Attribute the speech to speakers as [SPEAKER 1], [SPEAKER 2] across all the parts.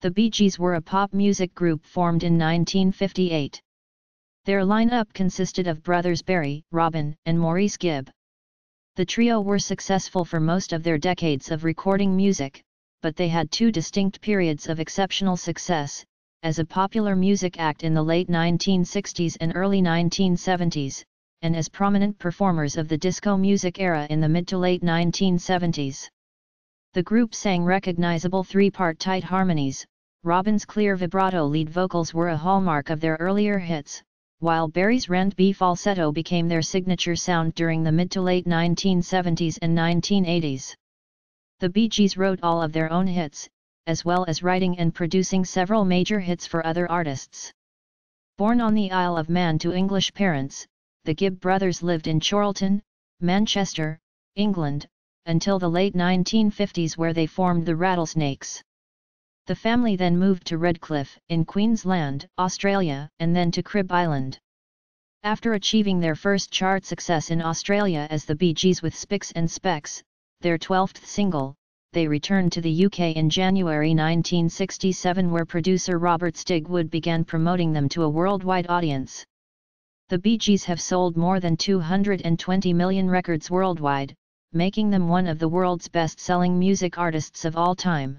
[SPEAKER 1] The Bee Gees were a pop music group formed in 1958. Their lineup consisted of brothers Barry, Robin, and Maurice Gibb. The trio were successful for most of their decades of recording music, but they had two distinct periods of exceptional success, as a popular music act in the late 1960s and early 1970s, and as prominent performers of the disco music era in the mid to late 1970s. The group sang recognizable three-part tight harmonies, Robin's clear vibrato lead vocals were a hallmark of their earlier hits, while Barry's R&B falsetto became their signature sound during the mid to late 1970s and 1980s. The Bee Gees wrote all of their own hits, as well as writing and producing several major hits for other artists. Born on the Isle of Man to English parents, the Gibb brothers lived in Chorlton, Manchester, England, until the late 1950s where they formed the Rattlesnakes. The family then moved to Redcliffe in Queensland, Australia, and then to Cribb Island. After achieving their first chart success in Australia as the Bee Gees with Spicks and Specks, their 12th single, they returned to the UK in January 1967 where producer Robert Stigwood began promoting them to a worldwide audience. The Bee Gees have sold more than 220 million records worldwide, making them one of the world's best-selling music artists of all time.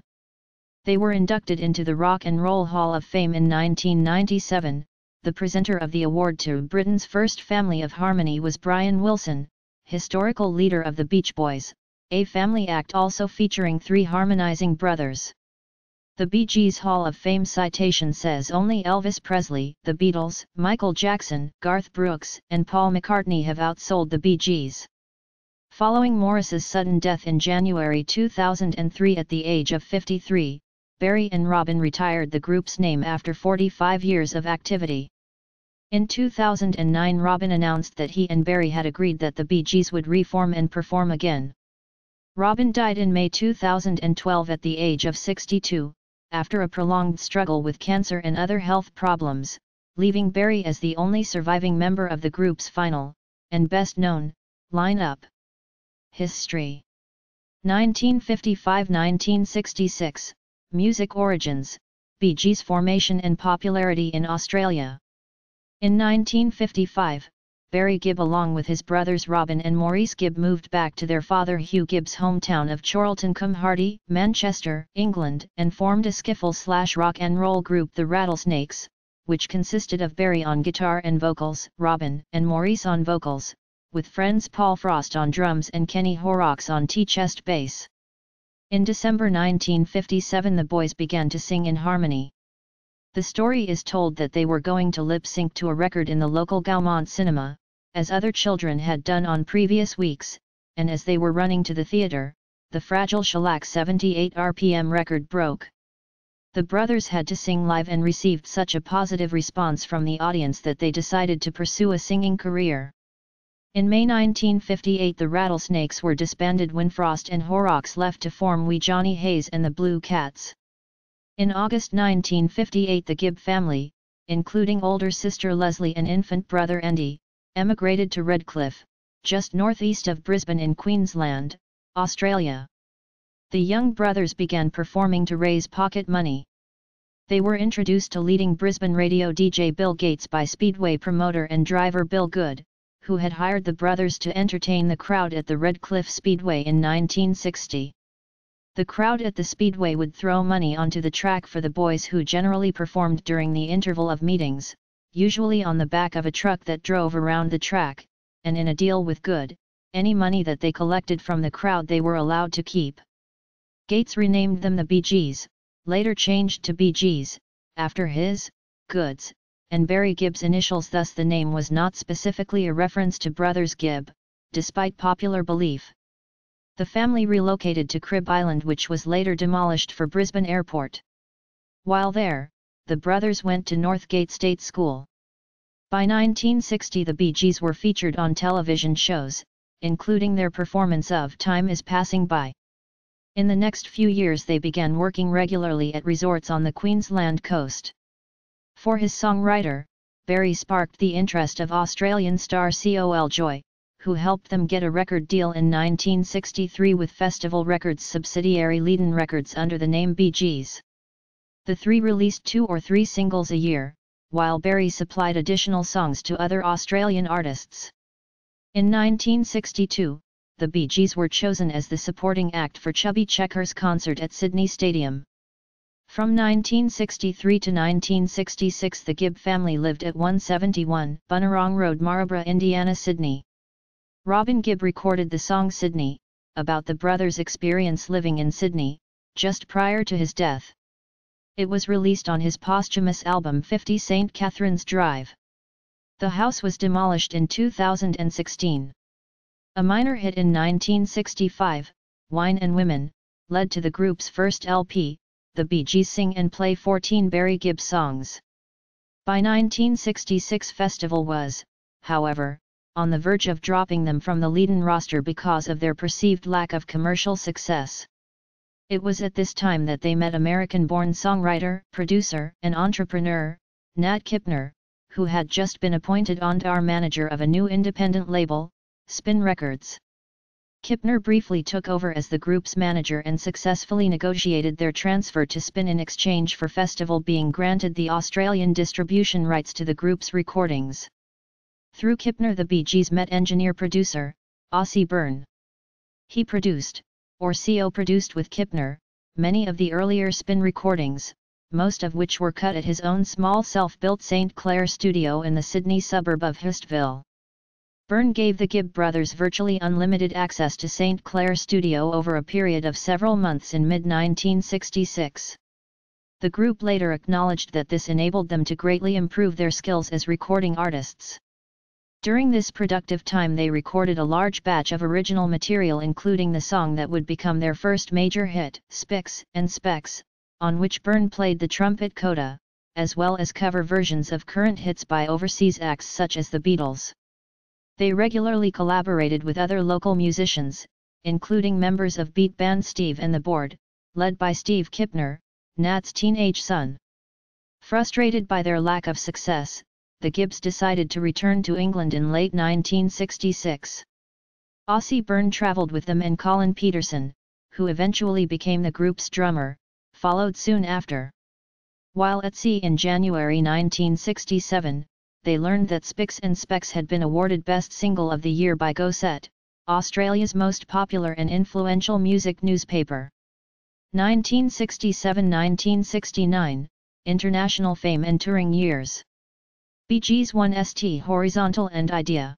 [SPEAKER 1] They were inducted into the Rock and Roll Hall of Fame in 1997. The presenter of the award to Britain's first family of harmony was Brian Wilson, historical leader of the Beach Boys, a family act also featuring three harmonizing brothers. The Bee Gees Hall of Fame citation says only Elvis Presley, the Beatles, Michael Jackson, Garth Brooks, and Paul McCartney have outsold the Bee Gees. Following Maurice's sudden death in January 2003 at the age of 53, Barry and Robin retired the group's name after 45 years of activity. In 2009 Robin announced that he and Barry had agreed that the Bee Gees would reform and perform again. Robin died in May 2012 at the age of 62, after a prolonged struggle with cancer and other health problems, leaving Barry as the only surviving member of the group's final, and best known, lineup. History. 1955-1966 Music origins, Bee Gees formation and popularity in Australia. In 1955, Barry Gibb along with his brothers Robin and Maurice Gibb moved back to their father Hugh Gibb's hometown of Chorlton cum Hardy, Manchester, England, and formed a skiffle-slash-rock and roll group the Rattlesnakes, which consisted of Barry on guitar and vocals, Robin and Maurice on vocals, with friends Paul Frost on drums and Kenny Horrocks on T-chest bass. In December 1957 the boys began to sing in harmony. The story is told that they were going to lip-sync to a record in the local Gaumont cinema, as other children had done on previous weeks, and as they were running to the theatre, the fragile shellac 78 RPM record broke. The brothers had to sing live and received such a positive response from the audience that they decided to pursue a singing career. In May 1958 the Rattlesnakes were disbanded when Frost and Horrocks left to form Wee Johnny Hayes and the Blue Cats. In August 1958 the Gibb family, including older sister Leslie and infant brother Andy, emigrated to Redcliffe, just northeast of Brisbane in Queensland, Australia. The young brothers began performing to raise pocket money. They were introduced to leading Brisbane radio DJ Bill Gates by Speedway promoter and driver Bill Goode, who had hired the brothers to entertain the crowd at the Redcliffe Speedway in 1960. The crowd at the Speedway would throw money onto the track for the boys who generally performed during the interval of meetings, usually on the back of a truck that drove around the track, and in a deal with Goode, any money that they collected from the crowd they were allowed to keep. Gates renamed them the BGs, later changed to Bee Gees, after his, Goode's, and Barry Gibb's initials thus the name was not specifically a reference to brothers Gibb, despite popular belief. The family relocated to Cribb Island which was later demolished for Brisbane Airport. While there, the brothers went to Northgate State School. By 1960 the Bee Gees were featured on television shows, including their performance of Time is Passing By. In the next few years they began working regularly at resorts on the Queensland coast. For his songwriter, Barry sparked the interest of Australian star Col Joye, who helped them get a record deal in 1963 with Festival Records subsidiary Leedon Records under the name Bee Gees. The three released two or three singles a year, while Barry supplied additional songs to other Australian artists. In 1962, the Bee Gees were chosen as the supporting act for Chubby Checker's concert at Sydney Stadium. From 1963 to 1966 the Gibb family lived at 171 Bunnerong Road Maroubra, Indiana, Sydney. Robin Gibb recorded the song Sydney, about the brothers' experience living in Sydney, just prior to his death. It was released on his posthumous album 50 St. Catherine's Drive. The house was demolished in 2016. A minor hit in 1965, Wine and Women, led to the group's first LP, the Bee Gees sing and play 14 Barry Gibb songs. By 1966 Festival was, however, on the verge of dropping them from the Leedon roster because of their perceived lack of commercial success. It was at this time that they met American-born songwriter, producer, and entrepreneur, Nat Kipner, who had just been appointed A&R manager of a new independent label, Spin Records. Kipner briefly took over as the group's manager and successfully negotiated their transfer to Spin in exchange for Festival being granted the Australian distribution rights to the group's recordings. Through Kipner the Bee Gees met engineer-producer, Ossie Byrne. He produced, or co-produced with Kipner, many of the earlier Spin recordings, most of which were cut at his own small self-built St. Clair studio in the Sydney suburb of Hurstville. Byrne gave the Gibb brothers virtually unlimited access to St. Clair studio over a period of several months in mid-1966. The group later acknowledged that this enabled them to greatly improve their skills as recording artists. During this productive time they recorded a large batch of original material including the song that would become their first major hit, Spicks and Specks, on which Byrne played the trumpet coda, as well as cover versions of current hits by overseas acts such as the Beatles. They regularly collaborated with other local musicians, including members of beat band Steve and the Board, led by Steve Kipner, Nat's teenage son. Frustrated by their lack of success, the Gibbs decided to return to England in late 1966. Ossie Byrne travelled with them and Colin Peterson, who eventually became the group's drummer, followed soon after. While at sea in January 1967, they learned that Spicks and Specks had been awarded Best Single of the Year by Go Set, Australia's most popular and influential music newspaper. 1967-1969, International Fame and Touring Years. Bee Gees' 1ST Horizontal and Idea.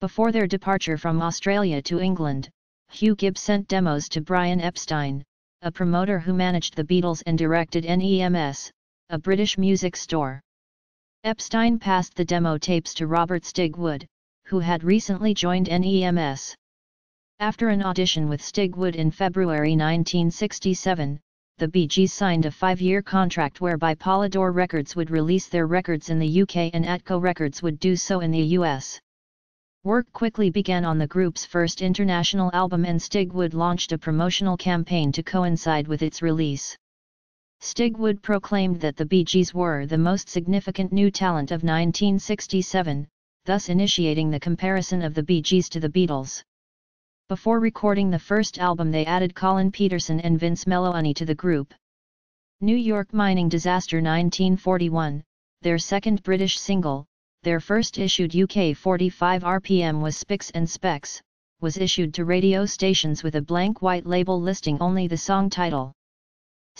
[SPEAKER 1] Before their departure from Australia to England, Hugh Gibbs sent demos to Brian Epstein, a promoter who managed the Beatles and directed NEMS, a British music store. Epstein passed the demo tapes to Robert Stigwood, who had recently joined NEMS. After an audition with Stigwood in February 1967, the Bee Gees signed a five-year contract whereby Polydor Records would release their records in the UK and Atco Records would do so in the US. Work quickly began on the group's first international album and Stigwood launched a promotional campaign to coincide with its release. Stigwood proclaimed that the Bee Gees were the most significant new talent of 1967, thus initiating the comparison of the Bee Gees to the Beatles. Before recording the first album they added Colin Peterson and Vince Melouney to the group. New York Mining Disaster 1941, their second British single, their first issued UK 45 RPM was Spicks and Specks, was issued to radio stations with a blank white label listing only the song title.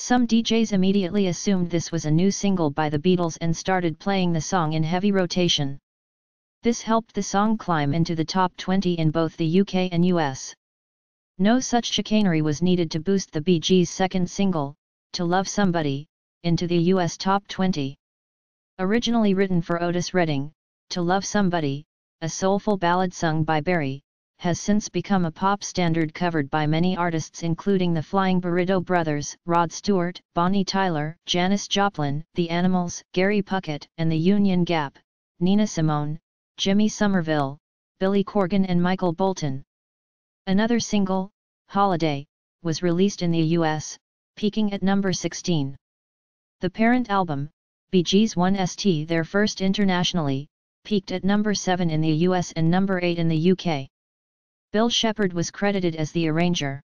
[SPEAKER 1] Some DJs immediately assumed this was a new single by the Beatles and started playing the song in heavy rotation. This helped the song climb into the top 20 in both the UK and US. No such chicanery was needed to boost the Bee Gees' second single, To Love Somebody, into the US top 20. Originally written for Otis Redding, To Love Somebody, a soulful ballad sung by Barry, has since become a pop standard covered by many artists including the Flying Burrito Brothers, Rod Stewart, Bonnie Tyler, Janis Joplin, The Animals, Gary Puckett and the Union Gap, Nina Simone, Jimmy Somerville, Billy Corgan and Michael Bolton. Another single, Holiday, was released in the US, peaking at number 16. The parent album, Gees 1ST their first internationally, peaked at number 7 in the US and number 8 in the UK. Bill Shepherd was credited as the arranger.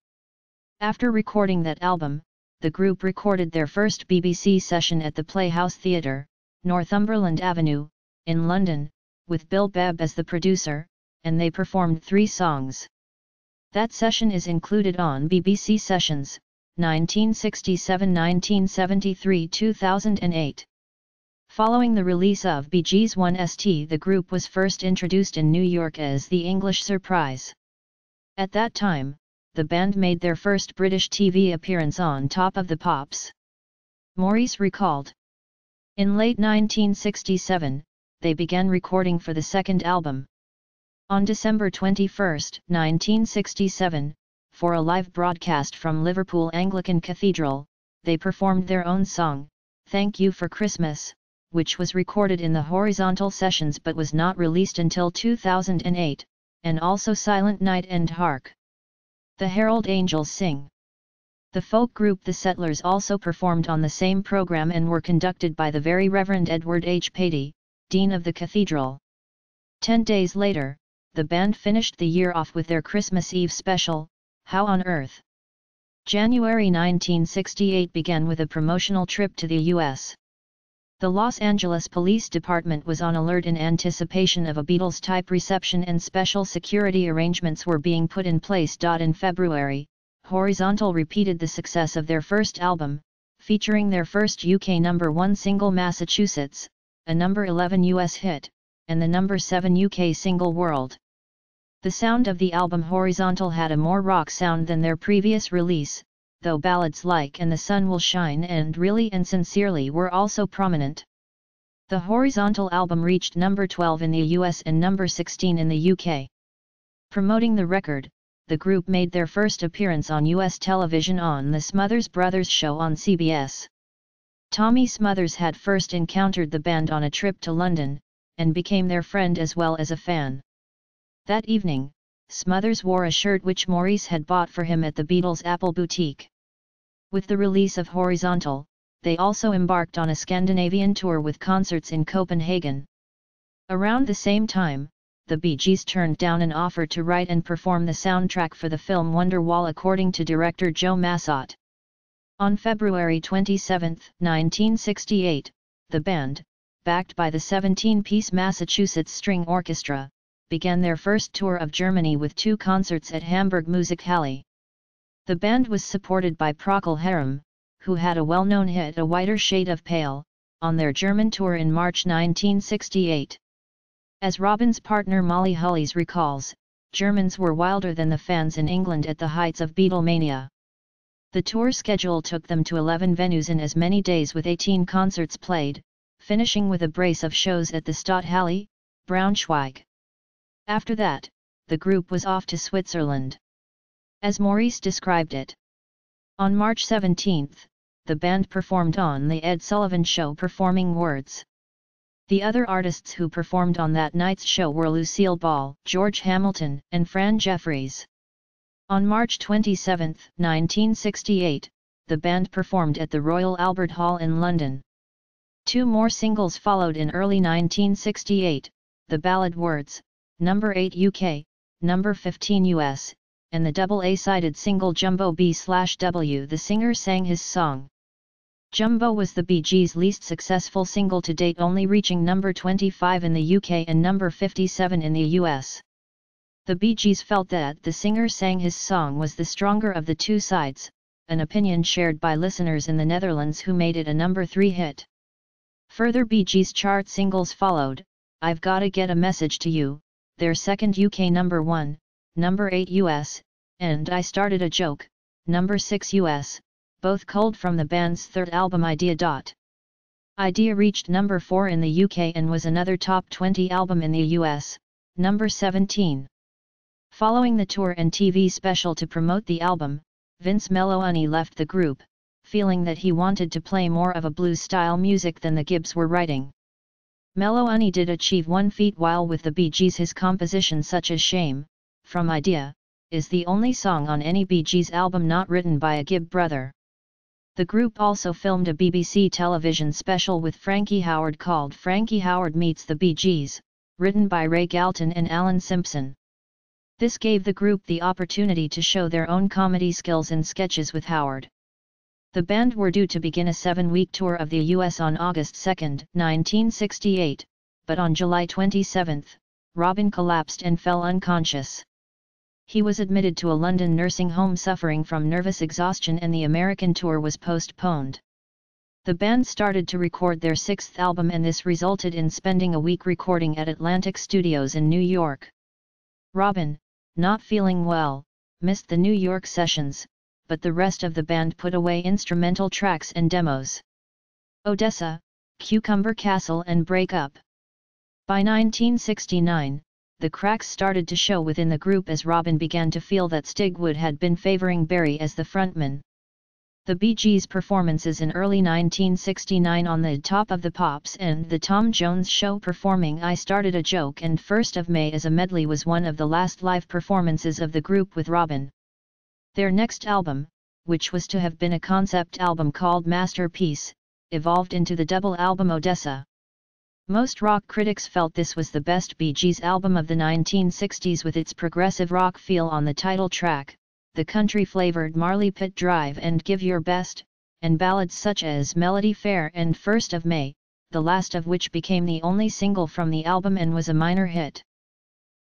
[SPEAKER 1] After recording that album, the group recorded their first BBC session at the Playhouse Theatre, Northumberland Avenue, in London, with Bill Bebb as the producer, and they performed three songs. That session is included on BBC Sessions, 1967-1973-2008. Following the release of Bee Gees 1ST the group was first introduced in New York as the English Surprise. At that time, the band made their first British TV appearance on Top of the Pops. Maurice recalled. In late 1967, they began recording for the second album. On December 21, 1967, for a live broadcast from Liverpool Anglican Cathedral, they performed their own song, Thank You for Christmas, which was recorded in the Horizontal Sessions but was not released until 2008, and also Silent Night and Hark. The Herald Angels Sing. The folk group The Settlers also performed on the same program and were conducted by the Very Reverend Edward H. Patey, Dean of the Cathedral. Ten days later, the band finished the year off with their Christmas Eve special, How on Earth. January 1968 began with a promotional trip to the U.S. The Los Angeles Police Department was on alert in anticipation of a Beatles-type reception and special security arrangements were being put in place. In February, Horizontal repeated the success of their first album, featuring their first UK number 1 single Massachusetts, a number 11 US hit, and the number 7 UK single World. The sound of the album Horizontal had a more rock sound than their previous release, though ballads like And the Sun Will Shine and Really and Sincerely were also prominent. The Horizontal album reached number 12 in the US and number 16 in the UK. Promoting the record, the group made their first appearance on US television on The Smothers Brothers show on CBS. Tommy Smothers had first encountered the band on a trip to London, and became their friend as well as a fan. That evening, Smothers wore a shirt which Maurice had bought for him at the Beatles' Apple boutique. With the release of Horizontal, they also embarked on a Scandinavian tour with concerts in Copenhagen. Around the same time, the Bee Gees turned down an offer to write and perform the soundtrack for the film Wonderwall according to director Joe Massot. On February 27, 1968, the band, backed by the 17-piece Massachusetts String Orchestra, began their first tour of Germany with two concerts at Hamburg Musikhalle. The band was supported by Procol Harum, who had a well-known hit A Whiter Shade of Pale, on their German tour in March 1968. As Robin's partner Molly Hullis recalls, Germans were wilder than the fans in England at the heights of Beatlemania. The tour schedule took them to 11 venues in as many days with 18 concerts played, finishing with a brace of shows at the Stadthalle, Braunschweig. After that, the group was off to Switzerland as Maurice described it. On March 17, the band performed on The Ed Sullivan Show performing Words. The other artists who performed on that night's show were Lucille Ball, George Hamilton, and Fran Jeffries. On March 27, 1968, the band performed at the Royal Albert Hall in London. Two more singles followed in early 1968, the ballad Words, number 8 UK, number 15 US, and the double A-sided single Jumbo B/W the singer sang his song. Jumbo was the Bee Gees' least successful single to date only reaching number 25 in the UK and number 57 in the US. The Bee Gees felt that the singer sang his song was the stronger of the two sides, an opinion shared by listeners in the Netherlands who made it a number 3 hit. Further Bee Gees chart singles followed, I've Gotta Get a Message to You, their second UK number 1, number 8 US, and I Started a Joke, number 6 US, both culled from the band's third album Idea. Dot. Idea reached number 4 in the UK and was another top 20 album in the US, number 17. Following the tour and TV special to promote the album, Vince Melouney left the group, feeling that he wanted to play more of a blues-style music than the Gibbs were writing. Melouney did achieve one feat while with the Bee Gees his compositions such as Shame, from Idea, is the only song on any Bee Gees album not written by a Gibb brother. The group also filmed a BBC television special with Frankie Howerd called Frankie Howerd Meets the Bee Gees, written by Ray Galton and Alan Simpson. This gave the group the opportunity to show their own comedy skills in sketches with Howerd. The band were due to begin a seven-week tour of the US on August 2, 1968, but on July 27, Robin collapsed and fell unconscious. He was admitted to a London nursing home suffering from nervous exhaustion and the American tour was postponed. The band started to record their sixth album and this resulted in spending a week recording at Atlantic Studios in New York. Robin, not feeling well, missed the New York sessions, but the rest of the band put away instrumental tracks and demos. Odessa, Cucumber Castle and Break Up. By 1969, the cracks started to show within the group as Robin began to feel that Stigwood had been favoring Barry as the frontman. The Bee Gees' performances in early 1969 on the Top of the Pops and The Tom Jones Show performing I Started a Joke and 1st of May as a medley was one of the last live performances of the group with Robin. Their next album, which was to have been a concept album called Masterpiece, evolved into the double album Odessa. Most rock critics felt this was the best Bee Gees album of the 1960s with its progressive rock feel on the title track, the country-flavored Marley Purt Drive and Give Your Best, and ballads such as Melody Fair and First of May, the last of which became the only single from the album and was a minor hit.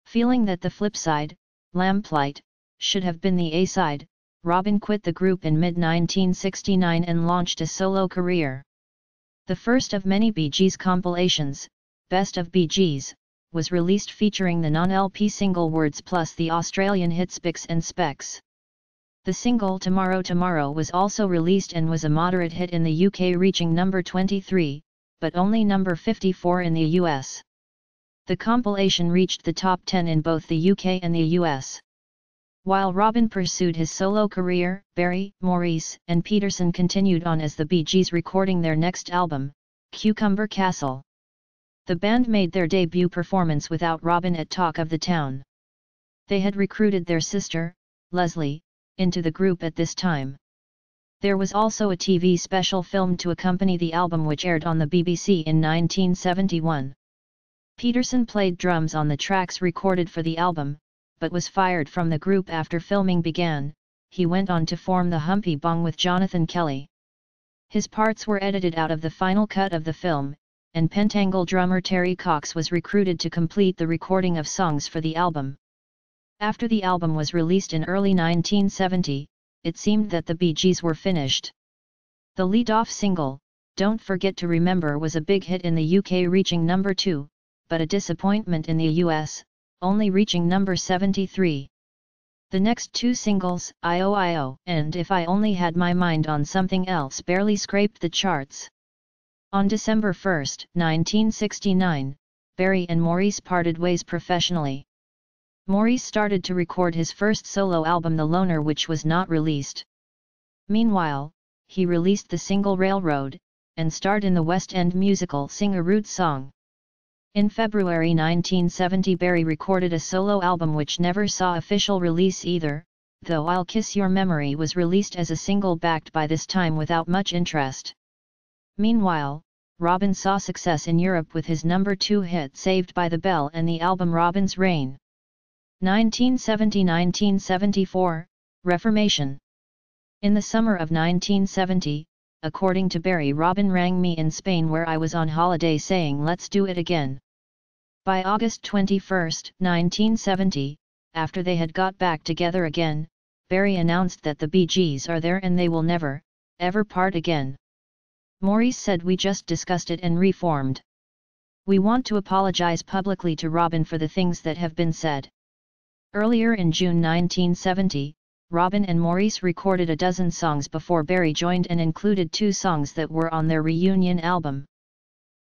[SPEAKER 1] Feeling that the flip side, Lamplight, should have been the A-side, Robin quit the group in mid-1969 and launched a solo career. The first of many Bee Gees compilations, Best of Bee Gees, was released featuring the non-LP single Words plus the Australian hit Spicks and Specks. The single Tomorrow Tomorrow was also released and was a moderate hit in the UK reaching number 23, but only number 54 in the US. The compilation reached the top 10 in both the UK and the US. While Robin pursued his solo career, Barry, Maurice, and Peterson continued on as the Bee Gees recording their next album, Cucumber Castle. The band made their debut performance without Robin at Talk of the Town. They had recruited their sister, Leslie, into the group at this time. There was also a TV special filmed to accompany the album which aired on the BBC in 1971. Peterson played drums on the tracks recorded for the album, but was fired from the group after filming began, he went on to form the Humpy Bong with Jonathan Kelly. His parts were edited out of the final cut of the film, and Pentangle drummer Terry Cox was recruited to complete the recording of songs for the album. After the album was released in early 1970, it seemed that the Bee Gees were finished. The lead-off single, Don't Forget to Remember was a big hit in the UK reaching number 2, but a disappointment in the US, only reaching number 73. The next two singles, IOIO and If I Only Had My Mind on Something Else barely scraped the charts. On December 1, 1969, Barry and Maurice parted ways professionally. Maurice started to record his first solo album The Loner which was not released. Meanwhile, he released the single Railroad, and starred in the West End musical Sing a Rude Song. In February 1970 Barry recorded a solo album which never saw official release either, though I'll Kiss Your Memory was released as a single backed by this time without much interest. Meanwhile, Robin saw success in Europe with his number 2 hit Saved by the Bell and the album Robin's Reign. 1970-1974, Reformation In the summer of 1970, according to Barry Robin rang me in Spain where I was on holiday saying let's do it again. By August 21, 1970, after they had got back together again, Barry announced that the Gees are there and they will never, ever part again. Maurice said we just discussed it and reformed. We want to apologize publicly to Robin for the things that have been said. Earlier in June 1970, Robin and Maurice recorded a dozen songs before Barry joined and included two songs that were on their reunion album.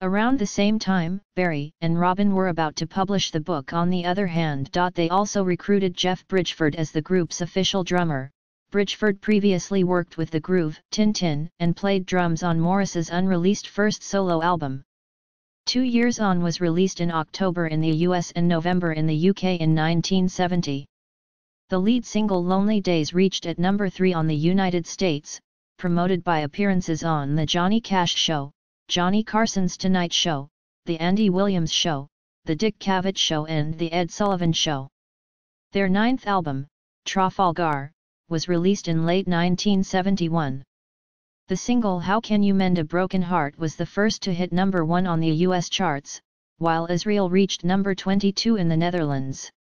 [SPEAKER 1] Around the same time, Barry and Robin were about to publish the book On the Other Hand. They also recruited Geoff Bridgford as the group's official drummer. Bridgford previously worked with The Groove, Tin Tin, and played drums on Maurice's unreleased first solo album. Two Years On was released in October in the US and November in the UK in 1970. The lead single Lonely Days reached at number 3 on the United States, promoted by appearances on The Johnny Cash Show, Johnny Carson's Tonight Show, The Andy Williams Show, The Dick Cavett Show and The Ed Sullivan Show. Their ninth album, Trafalgar, was released in late 1971. The single How Can You Mend a Broken Heart was the first to hit number 1 on the US charts, while Israel reached number 22 in the Netherlands.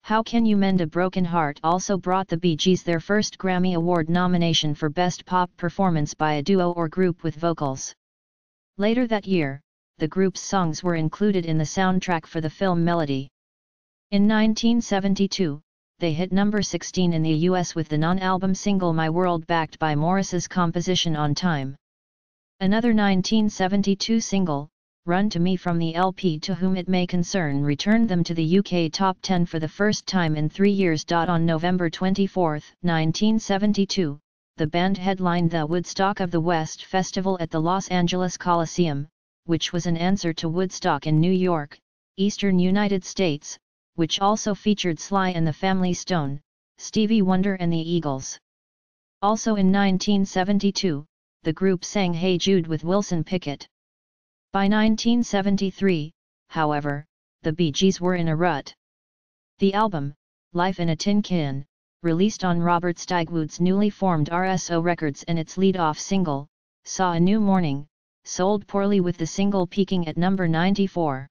[SPEAKER 1] How Can You Mend a Broken Heart also brought the Bee Gees their first Grammy Award nomination for Best Pop Performance by a Duo or Group with Vocals. Later that year, the group's songs were included in the soundtrack for the film Melody. In 1972, they hit number 16 in the US with the non-album single My World backed by Maurice's composition On Time. Another 1972 single, Run to Me from the LP To Whom It May Concern returned them to the UK top 10 for the first time in three years. On November 24, 1972, the band headlined the Woodstock of the West Festival at the Los Angeles Coliseum, which was an answer to Woodstock in New York, eastern United States, which also featured Sly and the Family Stone, Stevie Wonder and the Eagles. Also in 1972, the group sang Hey Jude with Wilson Pickett. By 1973, however, the Bee Gees were in a rut. The album, Life in a Tin Can, released on Robert Stigwood's newly formed RSO Records and its lead-off single, Saw a New Morning, sold poorly with the single peaking at number 94.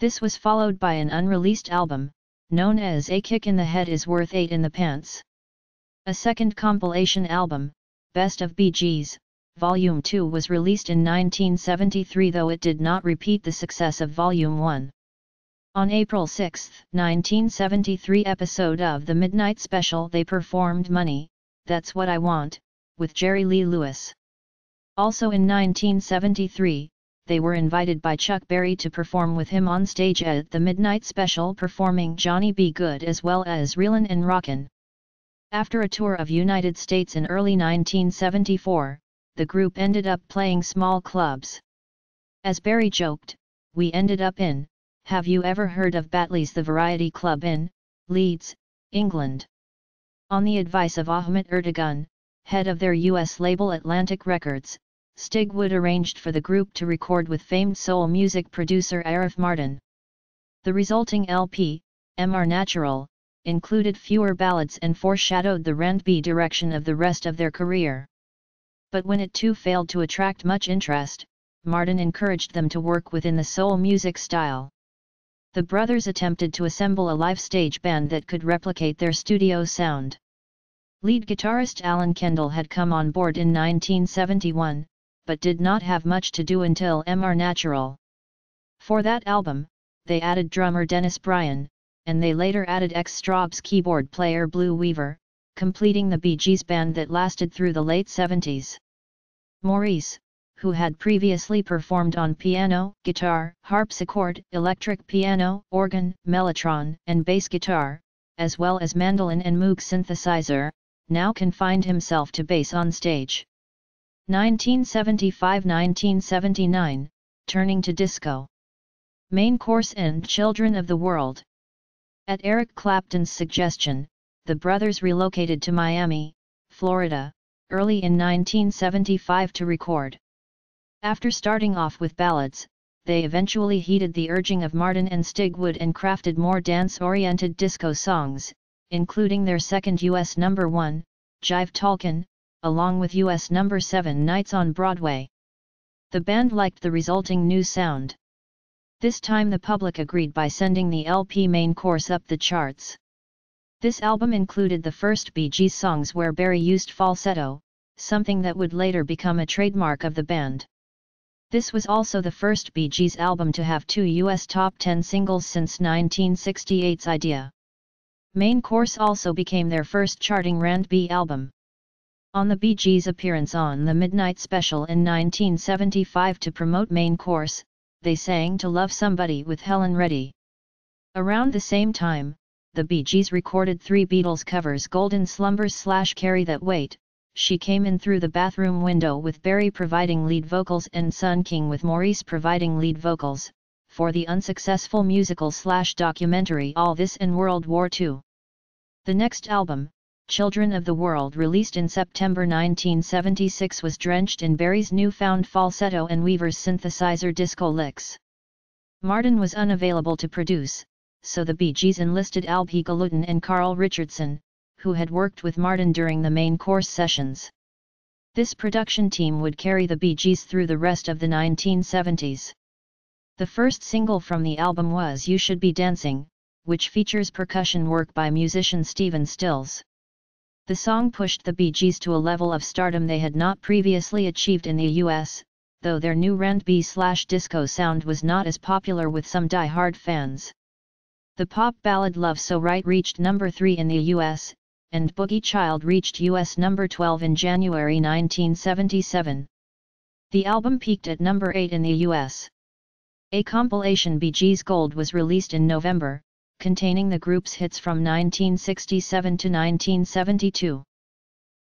[SPEAKER 1] This was followed by an unreleased album, known as A Kick in the Head is Worth 8 in the Pants. A second compilation album, Best of Gees, Volume 2 was released in 1973 though it did not repeat the success of Volume 1. On April 6, 1973 episode of The Midnight Special they performed Money, That's What I Want, with Jerry Lee Lewis. Also in 1973, they were invited by Chuck Berry to perform with him on stage at the Midnight Special performing Johnny B. Goode as well as Reelin' and Rockin'. After a tour of United States in early 1974, the group ended up playing small clubs. As Barry joked, we ended up in, have you ever heard of Batley's The Variety Club in, Leeds, England? On the advice of Ahmet Ertegun, head of their US label Atlantic Records, Stigwood arranged for the group to record with famed soul music producer Arif Mardin. The resulting LP, MR Natural, included fewer ballads and foreshadowed the R&B direction of the rest of their career. But when it too failed to attract much interest, Mardin encouraged them to work within the soul music style. The brothers attempted to assemble a live stage band that could replicate their studio sound. Lead guitarist Alan Kendall had come on board in 1971, but did not have much to do until MR Natural. For that album, they added drummer Dennis Bryon, and they later added ex-Strawbs keyboard player Blue Weaver, completing the Bee Gees band that lasted through the late 70s. Maurice, who had previously performed on piano, guitar, harpsichord, electric piano, organ, mellotron, and bass guitar, as well as mandolin and Moog synthesizer, now confined himself to bass on stage. 1975-1979, turning to disco. Main course and Children of the World. At Eric Clapton's suggestion, the brothers relocated to Miami, Florida, early in 1975 to record. After starting off with ballads, they eventually heeded the urging of Mardin and Stigwood and crafted more dance-oriented disco songs, including their second US number 1, Jive Talkin', along with US number 7 Nights on Broadway. The band liked the resulting new sound. This time the public agreed by sending the LP main course up the charts. This album included the first Bee Gees songs where Barry used falsetto, something that would later become a trademark of the band. This was also the first Bee Gees album to have two US top 10 singles since 1968's Idea. Main Course also became their first charting R&B album. On the Bee Gees' appearance on the Midnight Special in 1975 to promote Main Course, they sang To Love Somebody with Helen Reddy. Around the same time, the Bee Gees recorded three Beatles covers Golden Slumbers slash Carry That Weight, She Came In Through the Bathroom Window with Barry providing lead vocals and Sun King with Maurice providing lead vocals, for the unsuccessful musical slash documentary All This and World War II. The next album, Children of the World released in September 1976 was drenched in Barry's newfound falsetto and Weaver's synthesizer disco licks. Mardin was unavailable to produce, so the Bee Gees enlisted Albhy Galuten and Karl Richardson, who had worked with Mardin during the main course sessions. This production team would carry the Bee Gees through the rest of the 1970s. The first single from the album was You Should Be Dancing, which features percussion work by musician Stephen Stills. The song pushed the Bee Gees to a level of stardom they had not previously achieved in the US, though their new R&B slash disco sound was not as popular with some die-hard fans. The pop ballad Love So Right reached number 3 in the US, and Boogie Child reached US number 12 in January 1977. The album peaked at number 8 in the US. A compilation Bee Gees Gold was released in November, containing the group's hits from 1967 to 1972.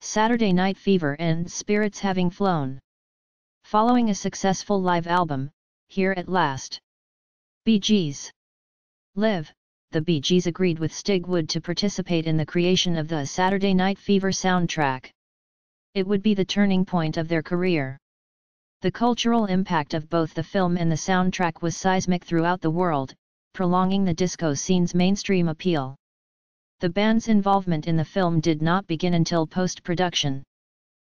[SPEAKER 1] Saturday Night Fever and Spirits Having Flown. Following a successful live album, Here at Last. Bee Gees Live, the Bee Gees agreed with Stigwood to participate in the creation of the Saturday Night Fever soundtrack. It would be the turning point of their career. The cultural impact of both the film and the soundtrack was seismic throughout the world, prolonging the disco scene's mainstream appeal. The band's involvement in the film did not begin until post-production.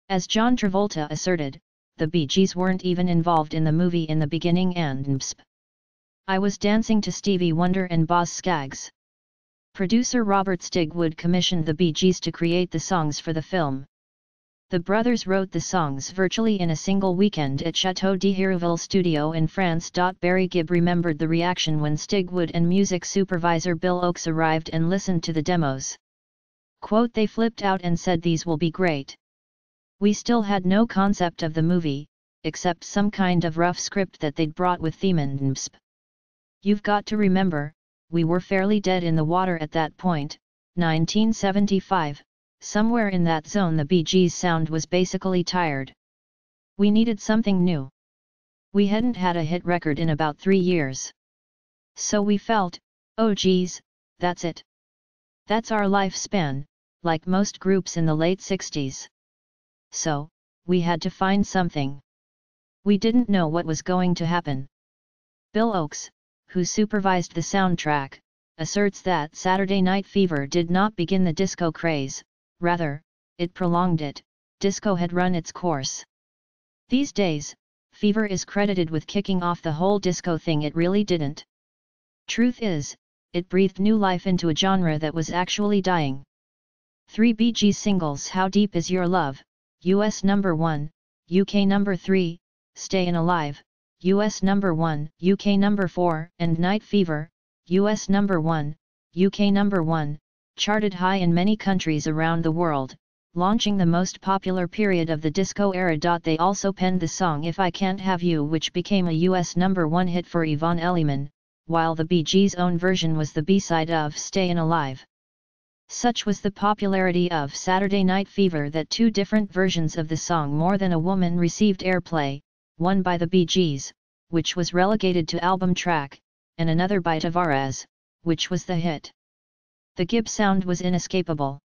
[SPEAKER 1] As John Travolta asserted, the Bee Gees weren't even involved in the movie in the beginning and MSP. I was dancing to Stevie Wonder and Boz Scaggs. Producer Robert Stigwood commissioned the Bee Gees to create the songs for the film. The brothers wrote the songs virtually in a single weekend at Chateau d'Hérouville studio in France. Barry Gibb remembered the reaction when Stigwood and music supervisor Bill Oakes arrived and listened to the demos. Quote, they flipped out and said these will be great. We still had no concept of the movie, except some kind of rough script that they'd brought with theme and MSP. You've got to remember, we were fairly dead in the water at that point, 1975, Somewhere in that zone the Gees sound was basically tired. We needed something new. We hadn't had a hit record in about three years. So we felt, oh geez, that's it. That's our lifespan, like most groups in the late 60s. So, we had to find something. We didn't know what was going to happen. Bill Oakes, who supervised the soundtrack, asserts that Saturday Night Fever did not begin the disco craze, rather, it prolonged it, disco had run its course. These days, Fever is credited with kicking off the whole disco thing it really didn't. Truth is, it breathed new life into a genre that was actually dying. 3 BG singles How Deep Is Your Love, US number 1, UK number 3, Stayin' Alive, US number 1, UK number 4, and Night Fever, US number 1, UK number 1, charted high in many countries around the world, launching the most popular period of the disco era. They also penned the song If I Can't Have You which became a US number one hit for Yvonne Elliman, while the Bee Gees' own version was the B-side of Stayin' Alive. Such was the popularity of Saturday Night Fever that two different versions of the song More Than a Woman received airplay, one by the Bee Gees, which was relegated to album track, and another by Tavares, which was the hit the Gibb sound was inescapable.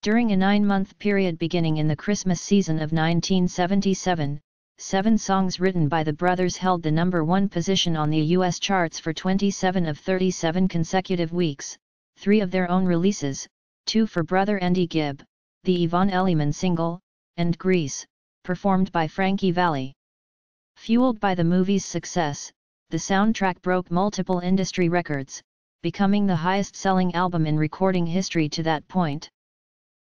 [SPEAKER 1] During a nine-month period beginning in the Christmas season of 1977, seven songs written by the brothers held the number one position on the U.S. charts for 27 of 37 consecutive weeks, three of their own releases, two for brother Andy Gibb, the Yvonne Elliman single, and Grease, performed by Frankie Valli. Fueled by the movie's success, the soundtrack broke multiple industry records, becoming the highest-selling album in recording history to that point.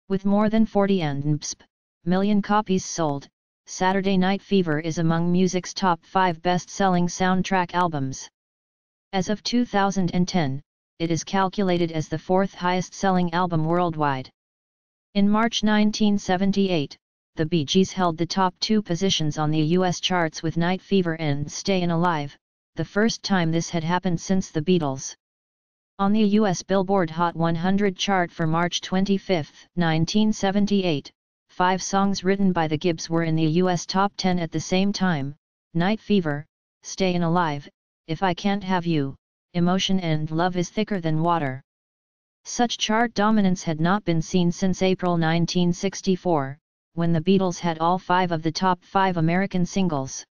[SPEAKER 1] With more than 40 and million copies sold, Saturday Night Fever is among music's top 5 best-selling soundtrack albums. As of 2010, it is calculated as the fourth highest-selling album worldwide. In March 1978, the Bee Gees held the top two positions on the US charts with Night Fever and Stayin' Alive, the first time this had happened since the Beatles. On the U.S. Billboard Hot 100 chart for March 25, 1978, five songs written by the Gibbs were in the U.S. top 10 at the same time, Night Fever, Stayin' Alive, If I Can't Have You, Emotion and Love is Thicker Than Water. Such chart dominance had not been seen since April 1964, when the Beatles had all five of the top five American singles.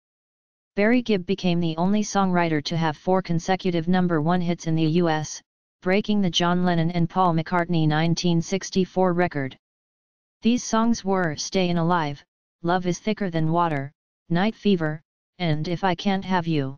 [SPEAKER 1] Barry Gibb became the only songwriter to have four consecutive number one hits in the U.S., breaking the John Lennon and Paul McCartney 1964 record. These songs were Stayin' Alive, Love is Thicker Than Water, Night Fever, and If I Can't Have You.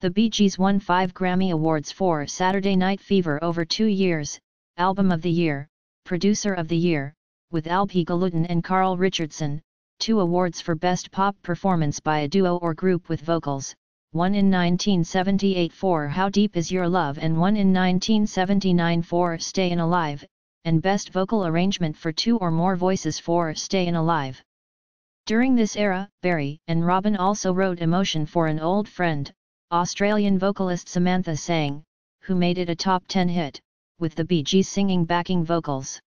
[SPEAKER 1] The Bee Gees won five Grammy Awards for Saturday Night Fever over two years, Album of the Year, Producer of the Year, with Albhy Galuten and Karl Richardson, two awards for Best Pop Performance by a Duo or Group with Vocals, one in 1978 for How Deep Is Your Love and one in 1979 for Stayin' Alive, and Best Vocal Arrangement for two or more voices for Stayin' Alive. During this era, Barry and Robin also wrote Emotion for an Old Friend, Australian vocalist Samantha Sang, who made it a top 10 hit, with the Bee Gees singing backing vocals.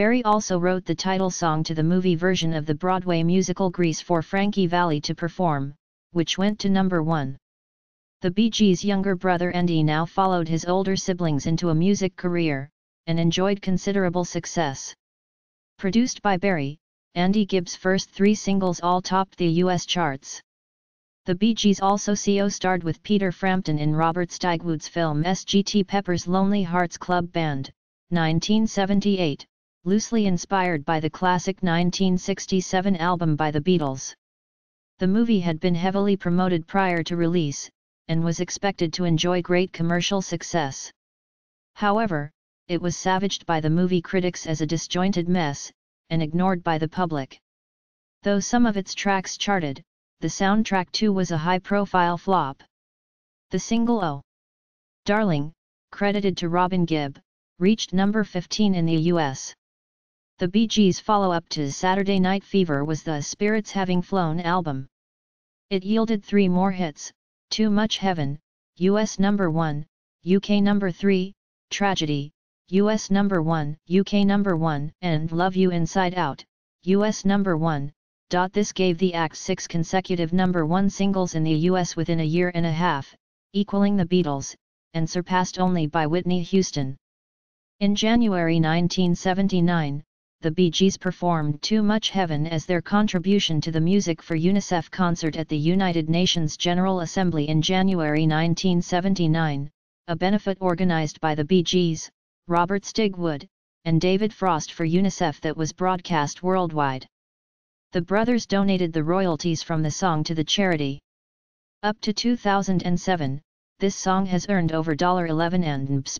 [SPEAKER 1] Barry also wrote the title song to the movie version of the Broadway musical Grease for Frankie Valli to perform, which went to number 1. The Bee Gees' younger brother Andy now followed his older siblings into a music career, and enjoyed considerable success. Produced by Barry, Andy Gibb's first three singles all topped the US charts. The Bee Gees also co-starred with Peter Frampton in Robert Stigwood's film S.G.T. Pepper's Lonely Hearts Club Band, 1978, loosely inspired by the classic 1967 album by the Beatles. The movie had been heavily promoted prior to release, and was expected to enjoy great commercial success. However, it was savaged by the movie critics as a disjointed mess, and ignored by the public. Though some of its tracks charted, the soundtrack too was a high-profile flop. The single Oh! Darling, credited to Robin Gibb, reached number 15 in the US. The Bee Gees' follow-up to Saturday Night Fever was the Spirits Having Flown album. It yielded three more hits, Too Much Heaven, US number 1, UK number 3, Tragedy, US number 1, UK number 1, and Love You Inside Out, US number 1. This gave the act six consecutive number 1 singles in the US within a year and a half, equaling the Beatles, and surpassed only by Whitney Houston. In January 1979, the Bee Gees performed Too Much Heaven as their contribution to the Music for UNICEF concert at the United Nations General Assembly in January 1979, a benefit organized by the Bee Gees, Robert Stigwood, and David Frost for UNICEF that was broadcast worldwide. The brothers donated the royalties from the song to the charity. Up to 2007, this song has earned over $11 and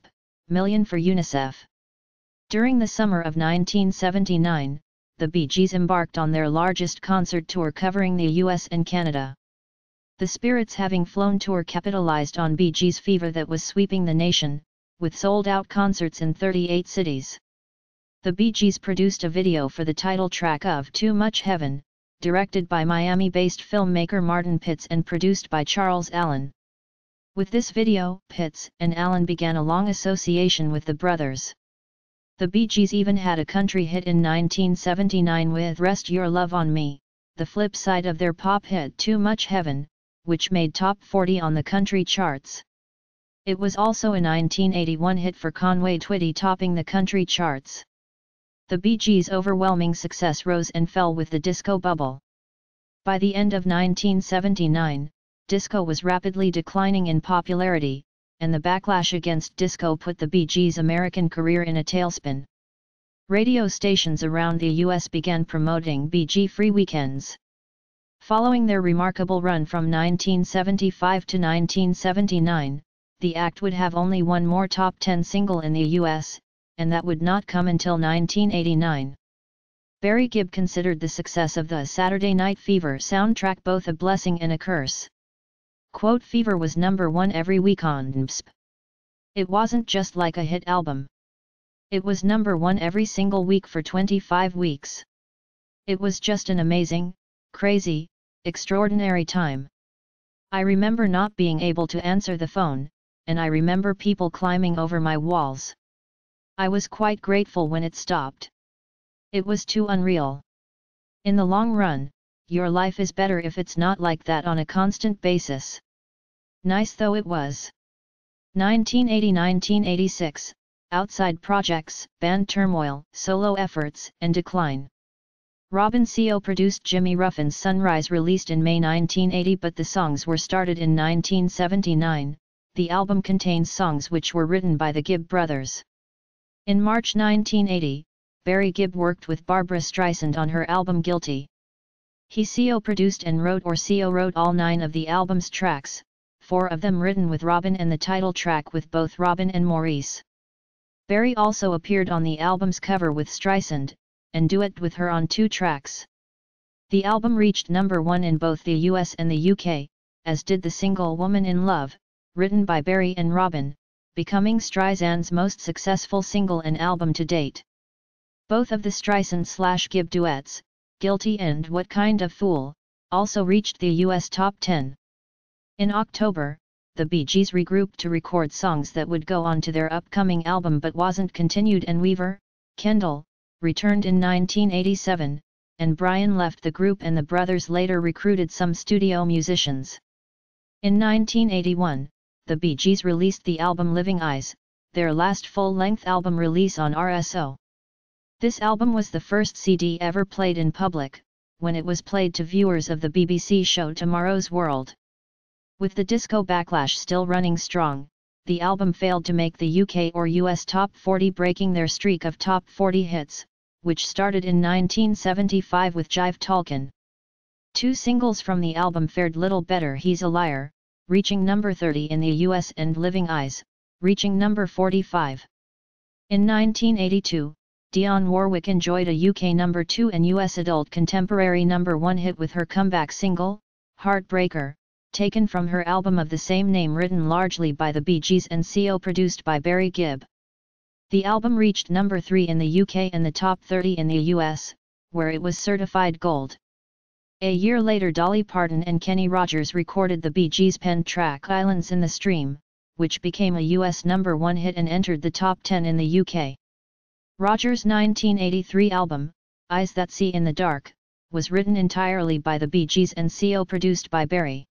[SPEAKER 1] million for UNICEF. During the summer of 1979, the Bee Gees embarked on their largest concert tour covering the US and Canada. The Spirits Having Flown tour capitalized on Bee Gees fever that was sweeping the nation, with sold-out concerts in 38 cities. The Bee Gees produced a video for the title track of Too Much Heaven, directed by Miami-based filmmaker Martin Pitts and produced by Charles Allen. With this video, Pitts and Allen began a long association with the brothers. The Bee Gees even had a country hit in 1979 with Rest Your Love on Me, the flip side of their pop hit Too Much Heaven, which made top 40 on the country charts. It was also a 1981 hit for Conway Twitty topping the country charts. The Bee Gees' overwhelming success rose and fell with the disco bubble. By the end of 1979, disco was rapidly declining in popularity, and the backlash against disco put the Bee Gees' American career in a tailspin. Radio stations around the U.S. began promoting Gees free weekends. Following their remarkable run from 1975 to 1979, the act would have only one more top 10 single in the U.S., and that would not come until 1989. Barry Gibb considered the success of the Saturday Night Fever soundtrack both a blessing and a curse. Quote Fever was number one every week on. It wasn't just like a hit album. It was number one every single week for 25 weeks. It was just an amazing, crazy, extraordinary time. I remember not being able to answer the phone, and I remember people climbing over my walls. I was quite grateful when it stopped. It was too unreal. In the long run, your life is better if it's not like that on a constant basis. Nice though it was. 1980-1986, outside projects, band turmoil, solo efforts, and decline. Robin Co. produced Jimmy Ruffin's Sunrise released in May 1980 but the songs were started in 1979, the album contains songs which were written by the Gibb brothers. In March 1980, Barry Gibb worked with Barbra Streisand on her album Guilty. He CO produced and wrote or CO wrote all nine of the album's tracks, four of them written with Robin and the title track with both Robin and Maurice. Barry also appeared on the album's cover with Streisand, and duet with her on two tracks. The album reached number one in both the US and the UK, as did the single Woman in Love, written by Barry and Robin, becoming Streisand's most successful single and album to date. Both of the Streisand-slash-Gibb duets, Guilty and What Kind of Fool, also reached the US top 10. In October, the Bee Gees regrouped to record songs that would go on to their upcoming album but wasn't continued and Weaver, Kendall, returned in 1987, and Brian left the group and the brothers later recruited some studio musicians. In 1981, the Bee Gees released the album Living Eyes, their last full-length album release on RSO. This album was the first CD ever played in public, when it was played to viewers of the BBC show Tomorrow's World. With the disco backlash still running strong, the album failed to make the UK or US top 40 breaking their streak of top 40 hits, which started in 1975 with Jive Talkin'. Two singles from the album fared little better He's a Liar, reaching number 30 in the US and Living Eyes, reaching number 45. In 1982, Dionne Warwick enjoyed a UK number 2 and US adult contemporary number 1 hit with her comeback single, Heartbreaker, taken from her album of the same name written largely by the Bee Gees and CO produced by Barry Gibb. The album reached number 3 in the UK and the top 30 in the US, where it was certified gold. A year later Dolly Parton and Kenny Rogers recorded the Bee Gees' pen track Islands in the Stream, which became a US number 1 hit and entered the top 10 in the UK. Rogers' 1983 album, Eyes That See in the Dark, was written entirely by the Bee Gees and CO produced by Barry.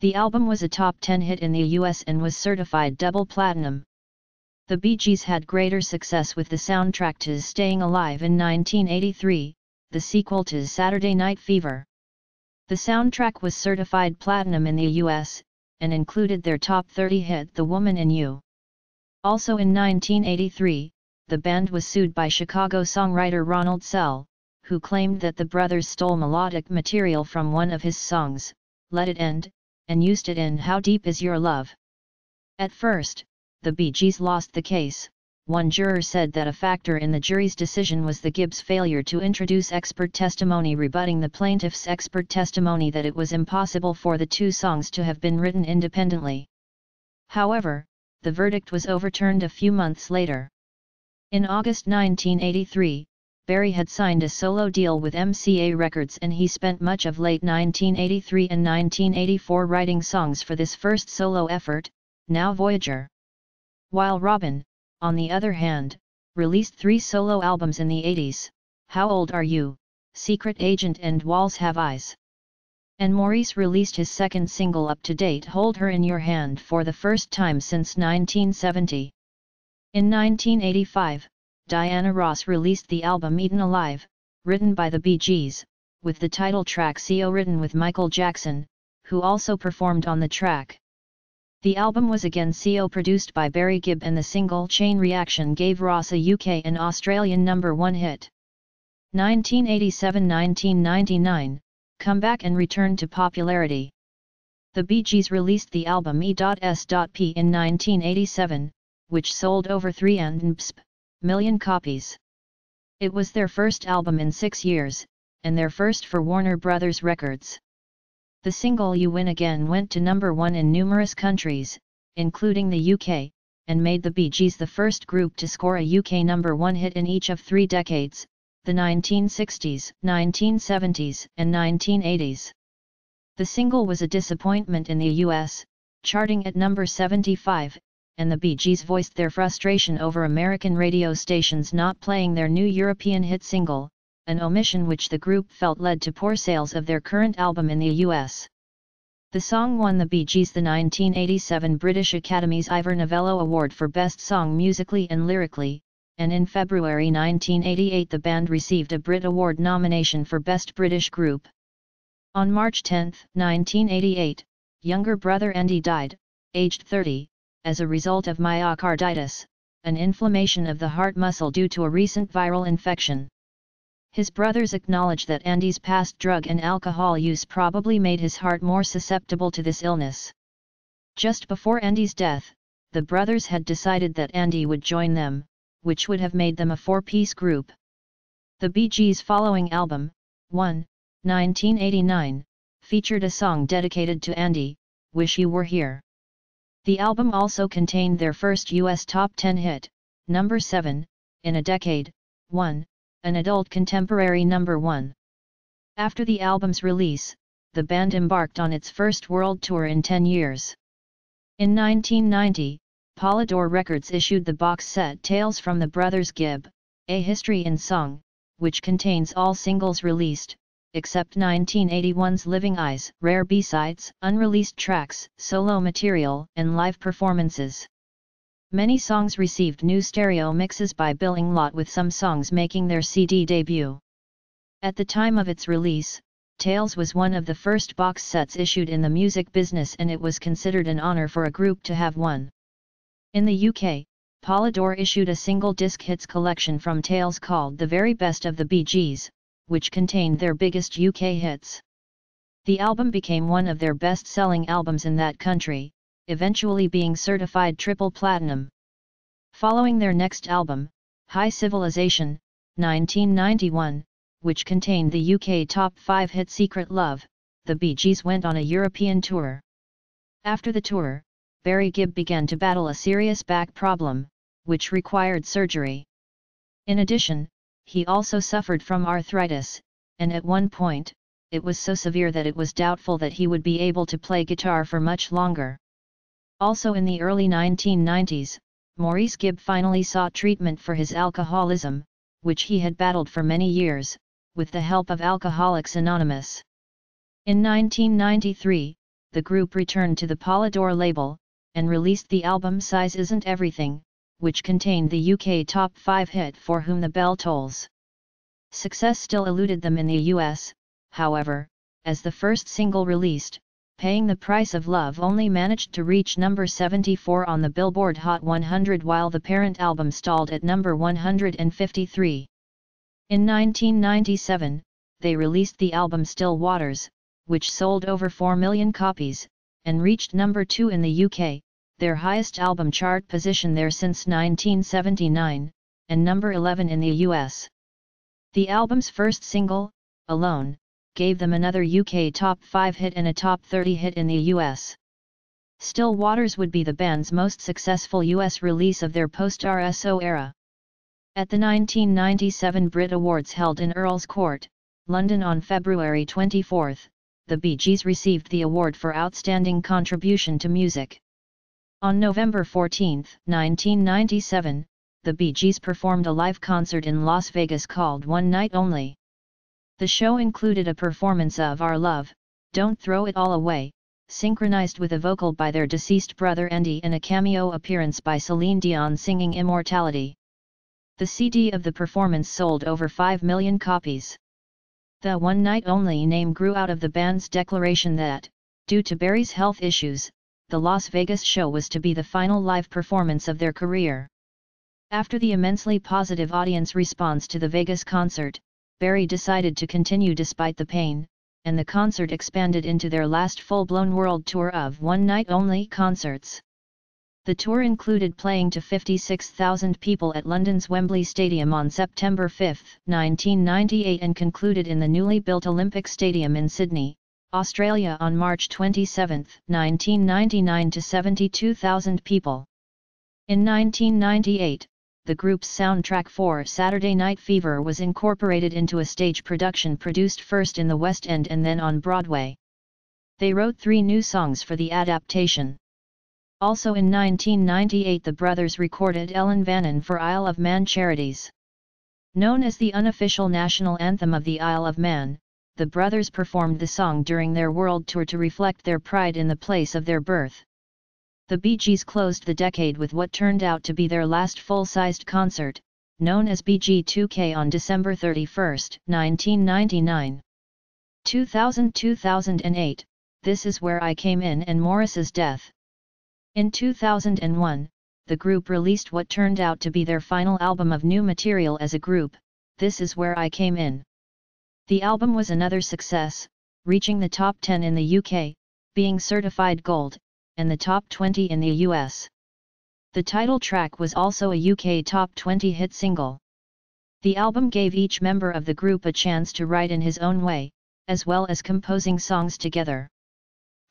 [SPEAKER 1] The album was a top 10 hit in the US and was certified double platinum. The Bee Gees had greater success with the soundtrack to Staying Alive in 1983, the sequel to Saturday Night Fever. The soundtrack was certified platinum in the US, and included their top 30 hit The Woman in You. Also in 1983, the band was sued by Chicago songwriter Ronald Sell, who claimed that the brothers stole melodic material from one of his songs, Let It End, and used it in How Deep Is Your Love. At first, the Bee Gees lost the case, one juror said that a factor in the jury's decision was the Gibbs' failure to introduce expert testimony rebutting the plaintiff's expert testimony that it was impossible for the two songs to have been written independently. However, the verdict was overturned a few months later. In August 1983, Barry had signed a solo deal with MCA Records and he spent much of late 1983 and 1984 writing songs for this first solo effort, Now Voyager. While Robin, on the other hand, released three solo albums in the 80s, How Old Are You, Secret Agent and Walls Have Eyes. And Maurice released his second single up to date Hold Her in Your Hand for the first time since 1970. In 1985, Diana Ross released the album Eaten Alive, written by the Bee Gees, with the title track CO written with Michael Jackson, who also performed on the track. The album was again CO produced by Barry Gibb and the single Chain Reaction gave Ross a UK and Australian number one hit. 1987-1999, comeback and return to popularity. The Bee Gees released the album E.S.P. in 1987, which sold over 3 and million copies. It was their first album in six years, and their first for Warner Brothers Records. The single You Win Again went to number one in numerous countries, including the UK, and made the Bee Gees the first group to score a UK number one hit in each of three decades, the 1960s, 1970s, and 1980s. The single was a disappointment in the US, charting at number 75, and the Bee Gees voiced their frustration over American radio stations not playing their new European hit single, an omission which the group felt led to poor sales of their current album in the US. The song won the Bee Gees the 1987 British Academy's Ivor Novello Award for Best Song Musically and Lyrically, and in February 1988 the band received a Brit Award nomination for Best British Group. On March 10, 1988, younger brother Andy died, aged 30, as a result of myocarditis, an inflammation of the heart muscle due to a recent viral infection. His brothers acknowledge that Andy's past drug and alcohol use probably made his heart more susceptible to this illness. Just before Andy's death, the brothers had decided that Andy would join them, which would have made them a four-piece group. The Bee Gees' following album, 1, 1989, featured a song dedicated to Andy, Wish You Were Here. The album also contained their first US top 10 hit, number 7, in a decade, 1, an adult contemporary number 1. After the album's release, the band embarked on its first world tour in 10 years. In 1990, Polydor Records issued the box set Tales from the Brothers Gibb, A History in Song, which contains all singles released, except 1981's Living Eyes, rare B-sides, unreleased tracks, solo material, and live performances. Many songs received new stereo mixes by Bill Inglot with some songs making their CD debut. At the time of its release, Tales was one of the first box sets issued in the music business and it was considered an honor for a group to have one. In the UK, Polydor issued a single disc hits collection from Tales called The Very Best of the Bee Gees, which contained their biggest UK hits. The album became one of their best-selling albums in that country, eventually being certified triple platinum. Following their next album, High Civilization, 1991, which contained the UK top 5 hit Secret Love, the Bee Gees went on a European tour. After the tour, Barry Gibb began to battle a serious back problem, which required surgery. In addition, he also suffered from arthritis, and at one point, it was so severe that it was doubtful that he would be able to play guitar for much longer. Also in the early 1990s, Maurice Gibb finally sought treatment for his alcoholism, which he had battled for many years, with the help of Alcoholics Anonymous. In 1993, the group returned to the Polydor label, and released the album Size Isn't Everything, which contained the UK top 5 hit For Whom the Bell Tolls. Success still eluded them in the US, however, as the first single released, Paying the Price of Love only managed to reach number 74 on the Billboard Hot 100 while the parent album stalled at number 153. In 1997, they released the album Still Waters, which sold over 4 million copies, and reached number 2 in the UK, their highest album chart position there since 1979, and number 11 in the US. The album's first single, Alone, gave them another UK top 5 hit and a top 30 hit in the US. Still Waters would be the band's most successful US release of their post-RSO era. At the 1997 Brit Awards held in Earl's Court, London on February 24, the Bee Gees received the award for Outstanding Contribution to Music. On November 14, 1997, the Bee Gees performed a live concert in Las Vegas called One Night Only. The show included a performance of Our Love, Don't Throw It All Away, synchronized with a vocal by their deceased brother Andy and a cameo appearance by Celine Dion singing Immortality. The CD of the performance sold over 5 million copies. The One Night Only name grew out of the band's declaration that, due to Barry's health issues, the Las Vegas show was to be the final live performance of their career. After the immensely positive audience response to the Vegas concert, Barry decided to continue despite the pain, and the concert expanded into their last full-blown world tour of one-night-only concerts. The tour included playing to 56,000 people at London's Wembley Stadium on September 5, 1998 and concluded in the newly built Olympic Stadium in Sydney, Australia on March 27, 1999 to 72,000 people. In 1998, the group's soundtrack for Saturday Night Fever was incorporated into a stage production produced first in the West End and then on Broadway. They wrote three new songs for the adaptation. Also in 1998 the brothers recorded Ellan Vannin for Isle of Man Charities. Known as the unofficial national anthem of the Isle of Man, the brothers performed the song during their world tour to reflect their pride in the place of their birth. The Bee Gees closed the decade with what turned out to be their last full-sized concert, known as BG2K on December 31, 1999. 2000-2008, This Is Where I Came In and Maurice's Death. In 2001, the group released what turned out to be their final album of new material as a group, This Is Where I Came In. The album was another success, reaching the top 10 in the UK, being certified gold, and the top 20 in the US. The title track was also a UK top 20 hit single. The album gave each member of the group a chance to write in his own way, as well as composing songs together.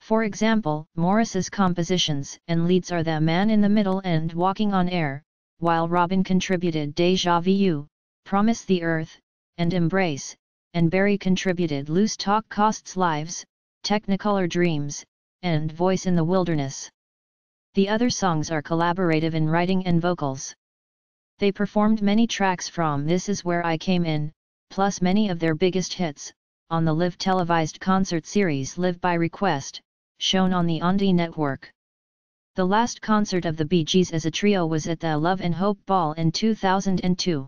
[SPEAKER 1] For example, Maurice's compositions and leads are The Man in the Middle and Walking on Air, while Robin contributed Deja Vu, Promise the Earth, and Embrace, and Barry contributed Loose Talk Costs Lives, Technicolor Dreams, and Voice in the Wilderness. The other songs are collaborative in writing and vocals. They performed many tracks from This Is Where I Came In, plus many of their biggest hits, on the live televised concert series Live by Request, shown on the Ondi network. The last concert of the Bee Gees as a trio was at the Love and Hope Ball in 2002.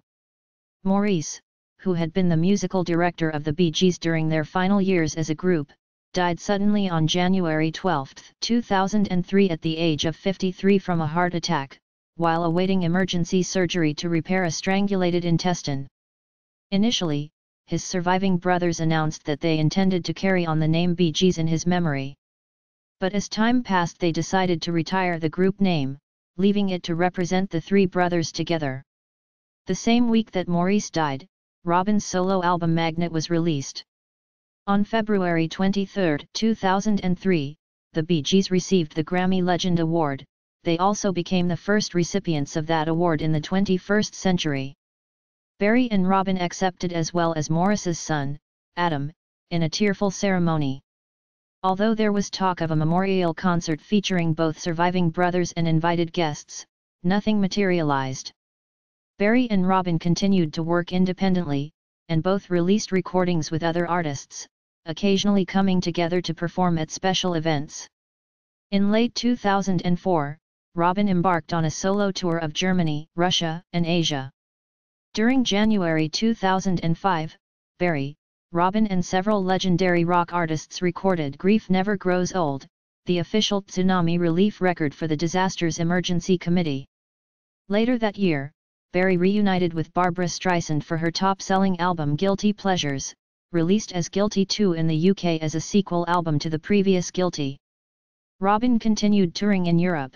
[SPEAKER 1] Maurice, who had been the musical director of the Bee Gees during their final years as a group, died suddenly on January 12, 2003 at the age of 53 from a heart attack, while awaiting emergency surgery to repair a strangulated intestine. Initially, his surviving brothers announced that they intended to carry on the name Bee Gees in his memory but as time passed they decided to retire the group name, leaving it to represent the three brothers together. The same week that Maurice died, Robin's solo album Magnet was released. On February 23, 2003, the Bee Gees received the Grammy Legend Award, they also became the first recipients of that award in the 21st century. Barry and Robin accepted as well as Maurice's son, Adam, in a tearful ceremony. Although there was talk of a memorial concert featuring both surviving brothers and invited guests, nothing materialized. Barry and Robin continued to work independently, and both released recordings with other artists, occasionally coming together to perform at special events. In late 2004, Robin embarked on a solo tour of Germany, Russia, and Asia. During January 2005, Barry, Robin and several legendary rock artists recorded Grief Never Grows Old, the official tsunami relief record for the Disasters Emergency Committee. Later that year, Barry reunited with Barbra Streisand for her top-selling album Guilty Pleasures, released as Guilty 2 in the UK as a sequel album to the previous Guilty. Robin continued touring in Europe.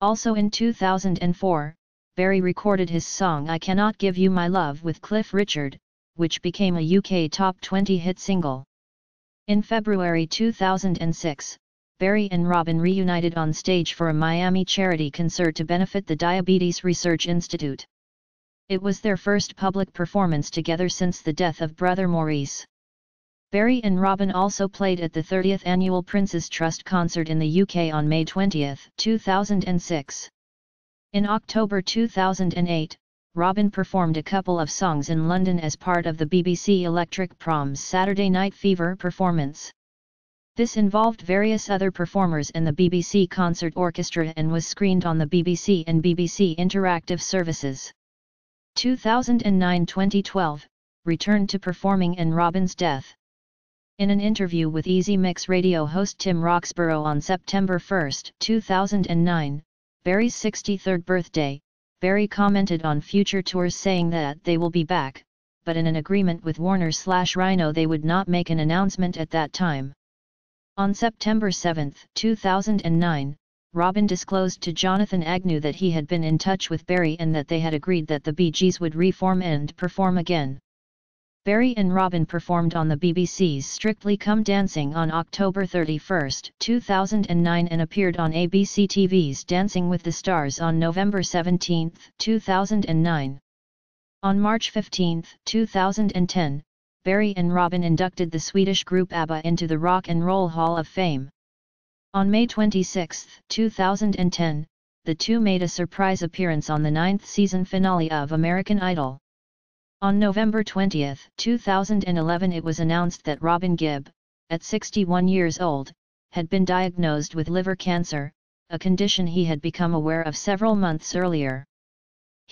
[SPEAKER 1] Also in 2004, Barry recorded his song I Cannot Give You My Love with Cliff Richard, which became a UK top 20 hit single. In February 2006, Barry and Robin reunited on stage for a Miami charity concert to benefit the Diabetes Research Institute. It was their first public performance together since the death of brother Maurice. Barry and Robin also played at the 30th annual Prince's Trust concert in the UK on May 20, 2006. In October 2008, Robin performed a couple of songs in London as part of the BBC Electric Proms Saturday Night Fever performance. This involved various other performers and the BBC Concert Orchestra and was screened on the BBC and BBC Interactive Services. 2009-2012, returned to performing and Robin's death. In an interview with Easy Mix Radio host Tim Roxburgh on September 1, 2009, Barry's 63rd birthday, Barry commented on future tours saying that they will be back, but in an agreement with Warner slash Rhino they would not make an announcement at that time. On September 7, 2009, Robin disclosed to Jonathan Agnew that he had been in touch with Barry and that they had agreed that the Bee Gees would reform and perform again. Barry and Robin performed on the BBC's Strictly Come Dancing on October 31, 2009 and appeared on ABC TV's Dancing with the Stars on November 17, 2009. On March 15, 2010, Barry and Robin inducted the Swedish group ABBA into the Rock and Roll Hall of Fame. On May 26, 2010, the two made a surprise appearance on the ninth season finale of American Idol. On November 20, 2011 it was announced that Robin Gibb, at 61 years old, had been diagnosed with liver cancer, a condition he had become aware of several months earlier.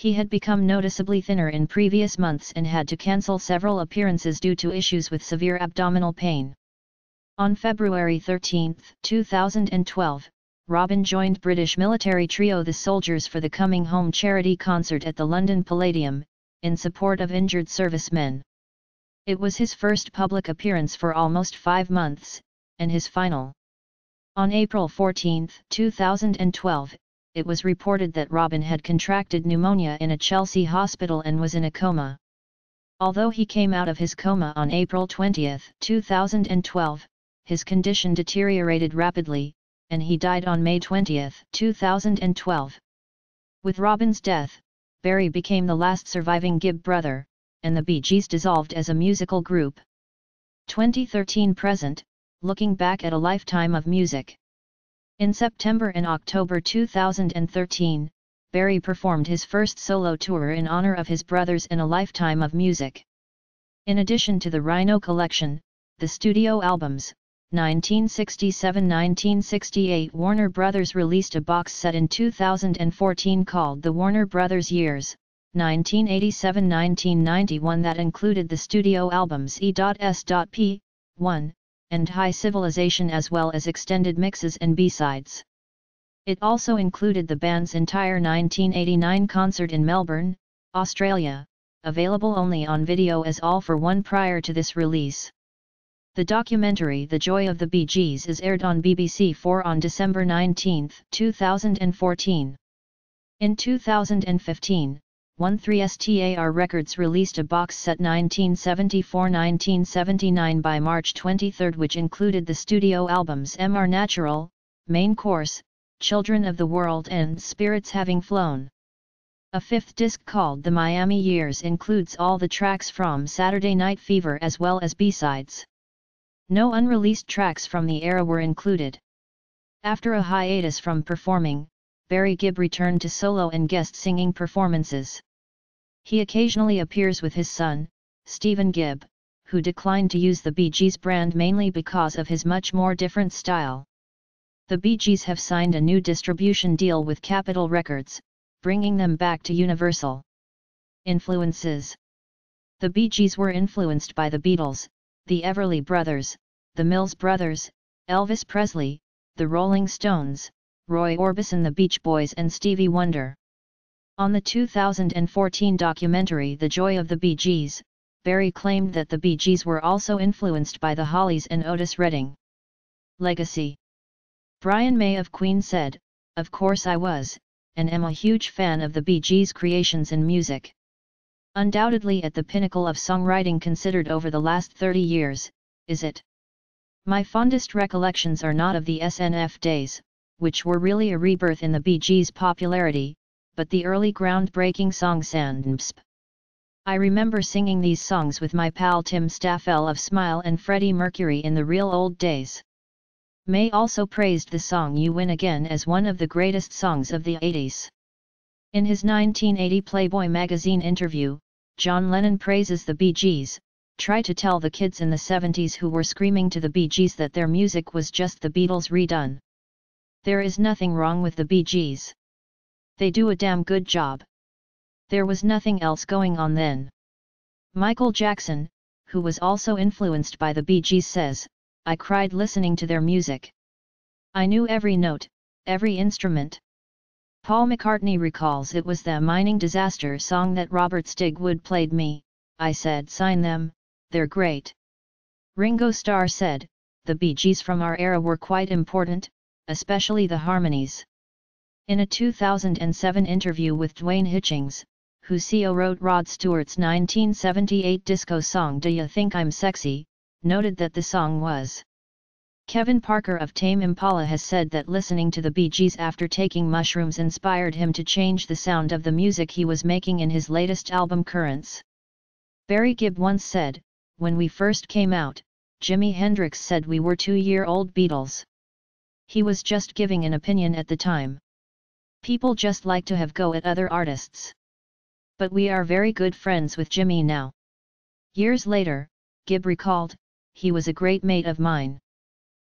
[SPEAKER 1] He had become noticeably thinner in previous months and had to cancel several appearances due to issues with severe abdominal pain. On February 13, 2012, Robin joined British military trio The Soldiers for the Coming Home charity concert at the London Palladium, in support of injured servicemen. It was his first public appearance for almost five months, and his final. On April 14, 2012, it was reported that Robin had contracted pneumonia in a Chelsea hospital and was in a coma. Although he came out of his coma on April 20, 2012, his condition deteriorated rapidly, and he died on May 20, 2012. With Robin's death, Barry became the last surviving Gibb brother, and the Bee Gees dissolved as a musical group. 2013 present, looking back at a lifetime of music. In September and October 2013, Barry performed his first solo tour in honor of his brothers in a lifetime of music. In addition to the Rhino collection, the studio albums, 1967-1968 Warner Brothers released a box set in 2014 called The Warner Brothers Years, 1987-1991 that included the studio albums E.S.P. 1, and High Civilization as well as extended mixes and B-sides. It also included the band's entire 1989 concert in Melbourne, Australia, available only on video as All for One prior to this release. The documentary The Joy of the Bee Gees is aired on BBC 4 on December 19, 2014. In 2015, 13STAR Records released a box set 1974-1979 by March 23 which included the studio albums MR Natural, Main Course, Children of the World and Spirits Having Flown. A fifth disc called The Miami Years includes all the tracks from Saturday Night Fever as well as B-sides. No unreleased tracks from the era were included. After a hiatus from performing, Barry Gibb returned to solo and guest singing performances. He occasionally appears with his son, Stephen Gibb, who declined to use the Bee Gees brand mainly because of his much more different style. The Bee Gees have signed a new distribution deal with Capitol Records, bringing them back to Universal. Influences The Bee Gees were influenced by the Beatles, the Everly Brothers, the Mills Brothers, Elvis Presley, the Rolling Stones, Roy Orbison the Beach Boys and Stevie Wonder. On the 2014 documentary The Joy of the Bee Gees, Barry claimed that the Bee Gees were also influenced by the Hollies and Otis Redding. Legacy Brian May of Queen said, Of course I was, and am a huge fan of the Bee Gees' creations in music. Undoubtedly at the pinnacle of songwriting considered over the last 30 years, is it? My fondest recollections are not of the SNF days, which were really a rebirth in the Bee Gees' popularity, but the early groundbreaking song Sandpsp. I remember singing these songs with my pal Tim Staffel of Smile and Freddie Mercury in the real old days. May also praised the song You Win Again as one of the greatest songs of the 80s. In his 1980 Playboy magazine interview, John Lennon praises the Bee Gees, try to tell the kids in the 70s who were screaming to the Bee Gees that their music was just the Beatles redone. There is nothing wrong with the Bee Gees. They do a damn good job. There was nothing else going on then. Michael Jackson, who was also influenced by the Bee Gees says, I cried listening to their music. I knew every note, every instrument. Paul McCartney recalls it was the mining disaster song that Robert Stigwood played me, I said sign them, they're great. Ringo Starr said, the Bee Gees from our era were quite important, especially the harmonies. In a 2007 interview with Duane Hitchings, who co wrote Rod Stewart's 1978 disco song Do You Think I'm Sexy, noted that the song was. Kevin Parker of Tame Impala has said that listening to the Bee Gees after taking mushrooms inspired him to change the sound of the music he was making in his latest album Currents. Barry Gibb once said, When we first came out, Jimi Hendrix said we were two-year-old Beatles. He was just giving an opinion at the time. People just like to have go at other artists. But we are very good friends with Jimi now. Years later, Gibb recalled, he was a great mate of mine.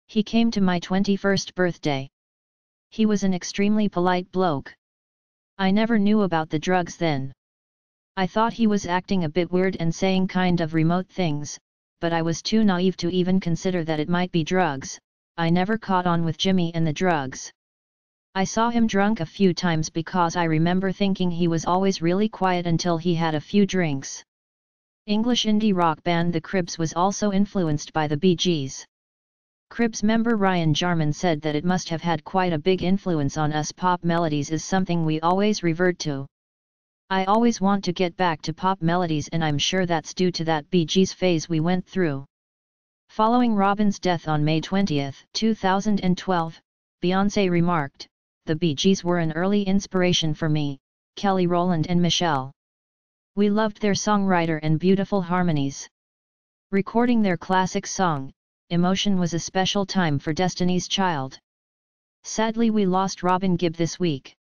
[SPEAKER 1] He came to my 21st birthday. He was an extremely polite bloke. I never knew about the drugs then. I thought he was acting a bit weird and saying kind of remote things, but I was too naive to even consider that it might be drugs, I never caught on with Jimi and the drugs. I saw him drunk a few times because I remember thinking he was always really quiet until he had a few drinks. English indie rock band The Cribs was also influenced by the Bee Gees. Cribs member Ryan Jarman said that it must have had quite a big influence on us pop melodies is something we always revert to. I always want to get back to pop melodies and I'm sure that's due to that Bee Gees phase we went through. Following Robin's death on May 20, 2012, Beyoncé remarked, The Bee Gees were an early inspiration for me, Kelly Rowland and Michelle. We loved their songwriter and beautiful harmonies. Recording their classic song, Emotion was a special time for Destiny's Child. Sadly we lost Robin Gibb this week.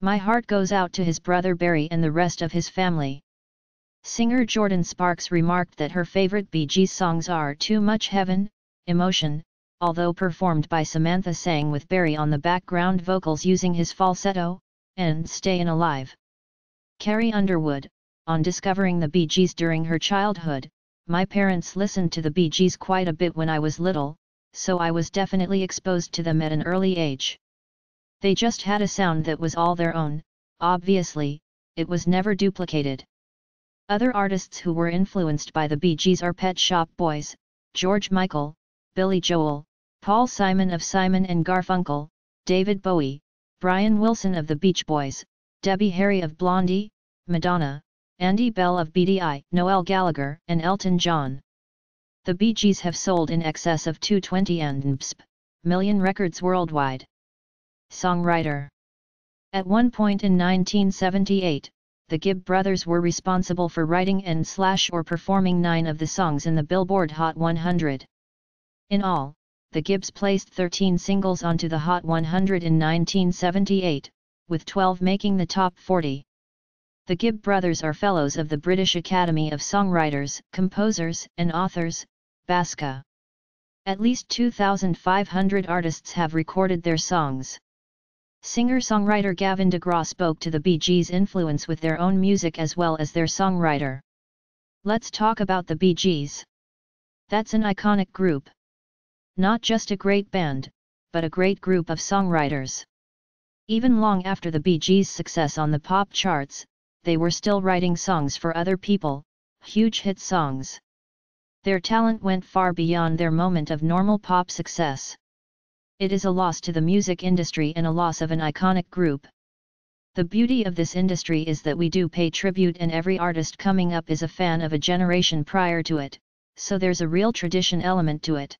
[SPEAKER 1] My heart goes out to his brother Barry and the rest of his family. Singer Jordin Sparks remarked that her favorite Bee Gees songs are Too Much Heaven, Emotion, although performed by Samantha Sang with Barry on the background vocals using his falsetto, and Stayin' Alive. Carrie Underwood, on discovering the Bee Gees during her childhood, my parents listened to the Bee Gees quite a bit when I was little, so I was definitely exposed to them at an early age. They just had a sound that was all their own, obviously, it was never duplicated. Other artists who were influenced by the Bee Gees are Pet Shop Boys, George Michael, Billy Joel, Paul Simon of Simon and Garfunkel, David Bowie, Brian Wilson of the Beach Boys, Debbie Harry of Blondie, Madonna, Andy Bell of BDI, Noel Gallagher and Elton John. The Bee Gees have sold in excess of 220 and million records worldwide. Songwriter At one point in 1978, the Gibb brothers were responsible for writing and slash or performing nine of the songs in the Billboard Hot 100. In all, the Gibbs placed 13 singles onto the Hot 100 in 1978, with 12 making the top 40. The Gibb brothers are Fellows of the British Academy of Songwriters, Composers and Authors, BASCA. At least 2,500 artists have recorded their songs. Singer-songwriter Gavin DeGraw spoke to the Bee Gees' influence with their own music as well as their songwriter. Let's talk about the Bee Gees. That's an iconic group. Not just a great band, but a great group of songwriters. Even long after the Bee Gees' success on the pop charts, they were still writing songs for other people, huge hit songs. Their talent went far beyond their moment of normal pop success it is a loss to the music industry and a loss of an iconic group. The beauty of this industry is that we do pay tribute and every artist coming up is a fan of a generation prior to it, so there's a real tradition element to it.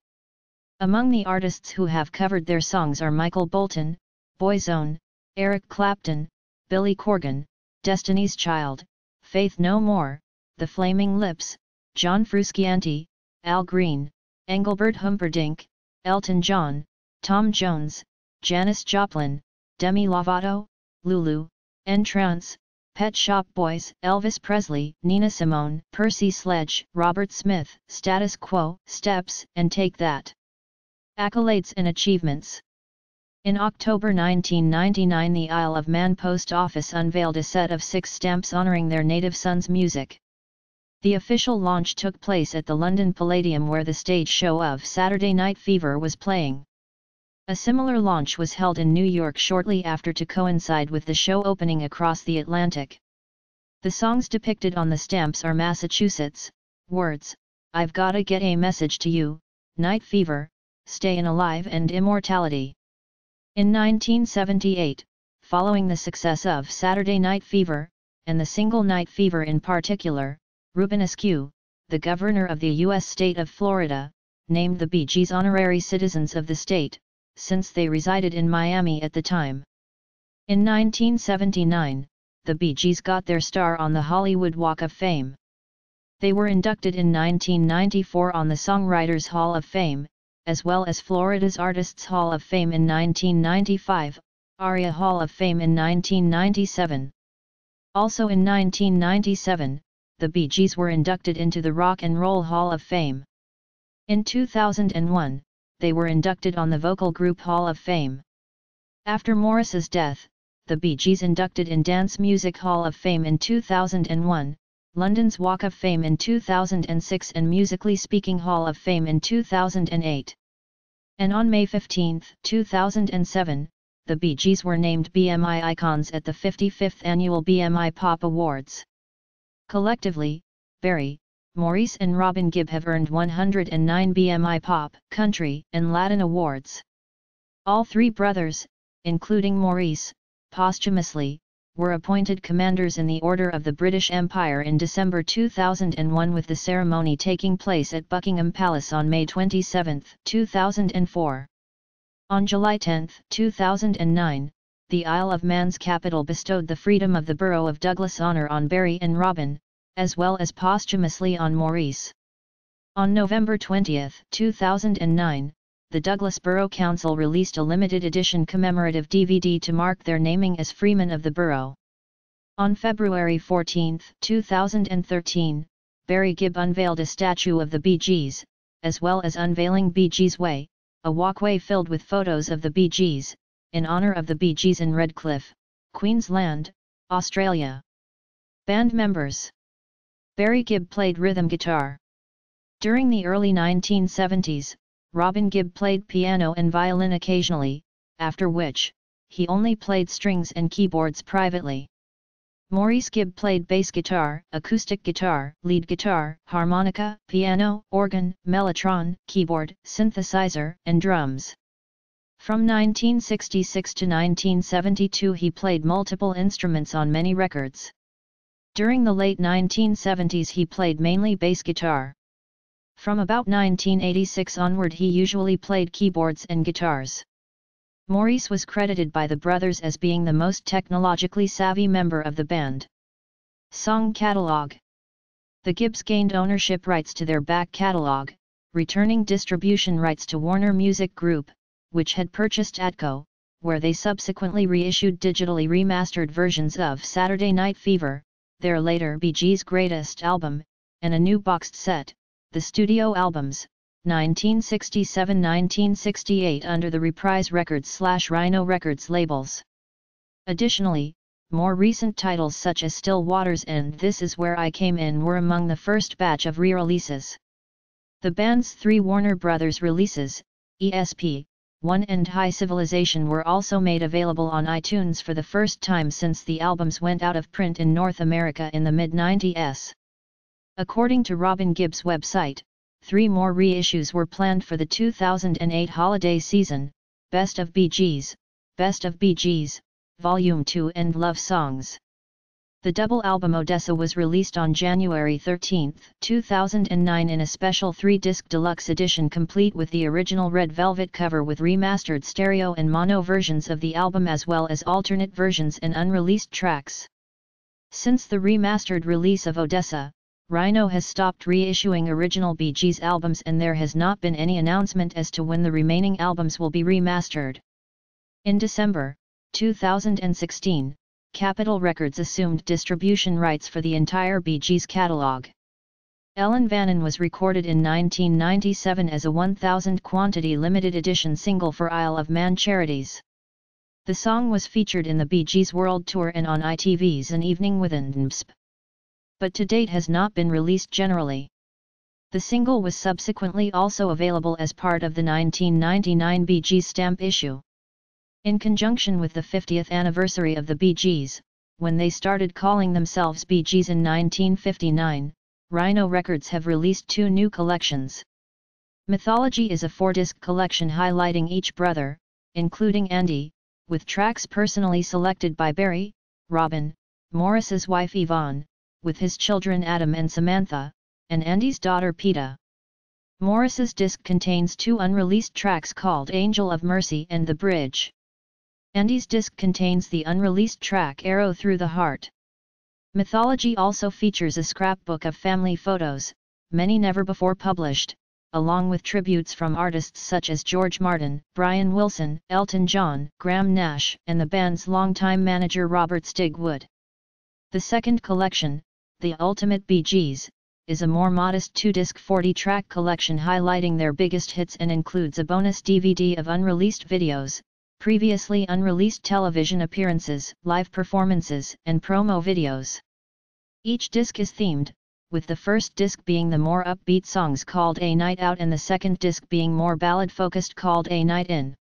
[SPEAKER 1] Among the artists who have covered their songs are Michael Bolton, Boyzone, Eric Clapton, Billy Corgan, Destiny's Child, Faith No More, The Flaming Lips, John Frusciante, Al Green, Engelbert Humperdinck, Elton John, Tom Jones, Janis Joplin, Demi Lovato, Lulu, N-Trance, Pet Shop Boys, Elvis Presley, Nina Simone, Percy Sledge, Robert Smith, Status Quo, Steps, and Take That. Accolades and Achievements In October 1999 the Isle of Man Post Office unveiled a set of six stamps honouring their native son's music. The official launch took place at the London Palladium where the stage show of Saturday Night Fever was playing. A similar launch was held in New York shortly after to coincide with the show opening across the Atlantic. The songs depicted on the stamps are Massachusetts, Words, I've Gotta Get a Message to You, Night Fever, Stayin' Alive and Immortality. In 1978, following the success of Saturday Night Fever, and the single Night Fever in particular, Reubin Askew, the governor of the U.S. state of Florida, named the Bee Gees honorary citizens of the state, since they resided in Miami at the time. In 1979, the Bee Gees got their star on the Hollywood Walk of Fame. They were inducted in 1994 on the Songwriters Hall of Fame, as well as Florida's Artists Hall of Fame in 1995, ARIA Hall of Fame in 1997. Also in 1997, the Bee Gees were inducted into the Rock and Roll Hall of Fame. In 2001, they were inducted on the Vocal Group Hall of Fame. After Maurice's death, the Bee Gees inducted in Dance Music Hall of Fame in 2001, London's Walk of Fame in 2006 and Musically Speaking Hall of Fame in 2008. And on May 15, 2007, the Bee Gees were named BMI Icons at the 55th Annual BMI Pop Awards. Collectively, Barry, Maurice and Robin Gibb have earned 109 BMI Pop, Country, and Latin awards. All three brothers, including Maurice, posthumously, were appointed commanders in the Order of the British Empire in December 2001 with the ceremony taking place at Buckingham Palace on May 27, 2004. On July 10, 2009, the Isle of Man's capital bestowed the Freedom of the Borough of Douglas honour on Barry and Robin, as well as posthumously on Maurice. On November 20, 2009, the Douglas Borough Council released a limited edition commemorative DVD to mark their naming as Freemen of the Borough. On February 14, 2013, Barry Gibb unveiled a statue of the Bee Gees, as well as unveiling Gees Way, a walkway filled with photos of the Bee Gees, in honor of the Bee Gees in Redcliffe, Queensland, Australia. Band members Barry Gibb played rhythm guitar. During the early 1970s, Robin Gibb played piano and violin occasionally, after which, he only played strings and keyboards privately. Maurice Gibb played bass guitar, acoustic guitar, lead guitar, harmonica, piano, organ, mellotron, keyboard, synthesizer, and drums. From 1966 to 1972 he played multiple instruments on many records. During the late 1970s he played mainly bass guitar. From about 1986 onward he usually played keyboards and guitars. Maurice was credited by the brothers as being the most technologically savvy member of the band. Song Catalog The Gibbs gained ownership rights to their back catalog, returning distribution rights to Warner Music Group, which had purchased Atco, where they subsequently reissued digitally remastered versions of Saturday Night Fever, their later Gees' greatest album, and a new boxed set, the studio albums, 1967-1968 under the Reprise Records slash Rhino Records labels. Additionally, more recent titles such as Still Waters and This Is Where I Came In were among the first batch of re-releases. The band's three Warner Brothers releases, ESP, One and High Civilization were also made available on iTunes for the first time since the albums went out of print in North America in the mid-90s. According to Robin Gibb's website, three more reissues were planned for the 2008 holiday season, Best of Gees, Best of Gees, Volume 2 and Love Songs. The double album Odessa was released on January 13, 2009 in a special 3-disc deluxe edition complete with the original red velvet cover with remastered stereo and mono versions of the album as well as alternate versions and unreleased tracks. Since the remastered release of Odessa, Rhino has stopped reissuing original Gees albums and there has not been any announcement as to when the remaining albums will be remastered. In December 2016, Capitol Records assumed distribution rights for the entire Gees catalog. Ellan Vannin was recorded in 1997 as a 1000 quantity limited edition single for Isle of Man Charities. The song was featured in the Gees World Tour and on ITV's An Evening with NMSP but to date has not been released generally. The single was subsequently also available as part of the 1999 Bee Gees stamp issue. In conjunction with the 50th anniversary of the Bee Gees, when they started calling themselves Bee Gees in 1959, Rhino Records have released two new collections. Mythology is a four-disc collection highlighting each brother, including Andy, with tracks personally selected by Barry, Robin, Maurice's wife Yvonne, with his children Adam and Samantha, and Andy's daughter Peta. Maurice's disc contains two unreleased tracks called Angel of Mercy and The Bridge. Andy's disc contains the unreleased track Arrow Through the Heart. Mythology also features a scrapbook of family photos, many never before published, along with tributes from artists such as George Martin, Brian Wilson, Elton John, Graham Nash, and the band's longtime manager Robert Stigwood. The second collection, the Ultimate Bee Gees, is a more modest two-disc 40-track collection highlighting their biggest hits and includes a bonus DVD of unreleased videos, previously unreleased television appearances, live performances, and promo videos. Each disc is themed, with the first disc being the more upbeat songs called A Night Out and the second disc being more ballad-focused called A Night In.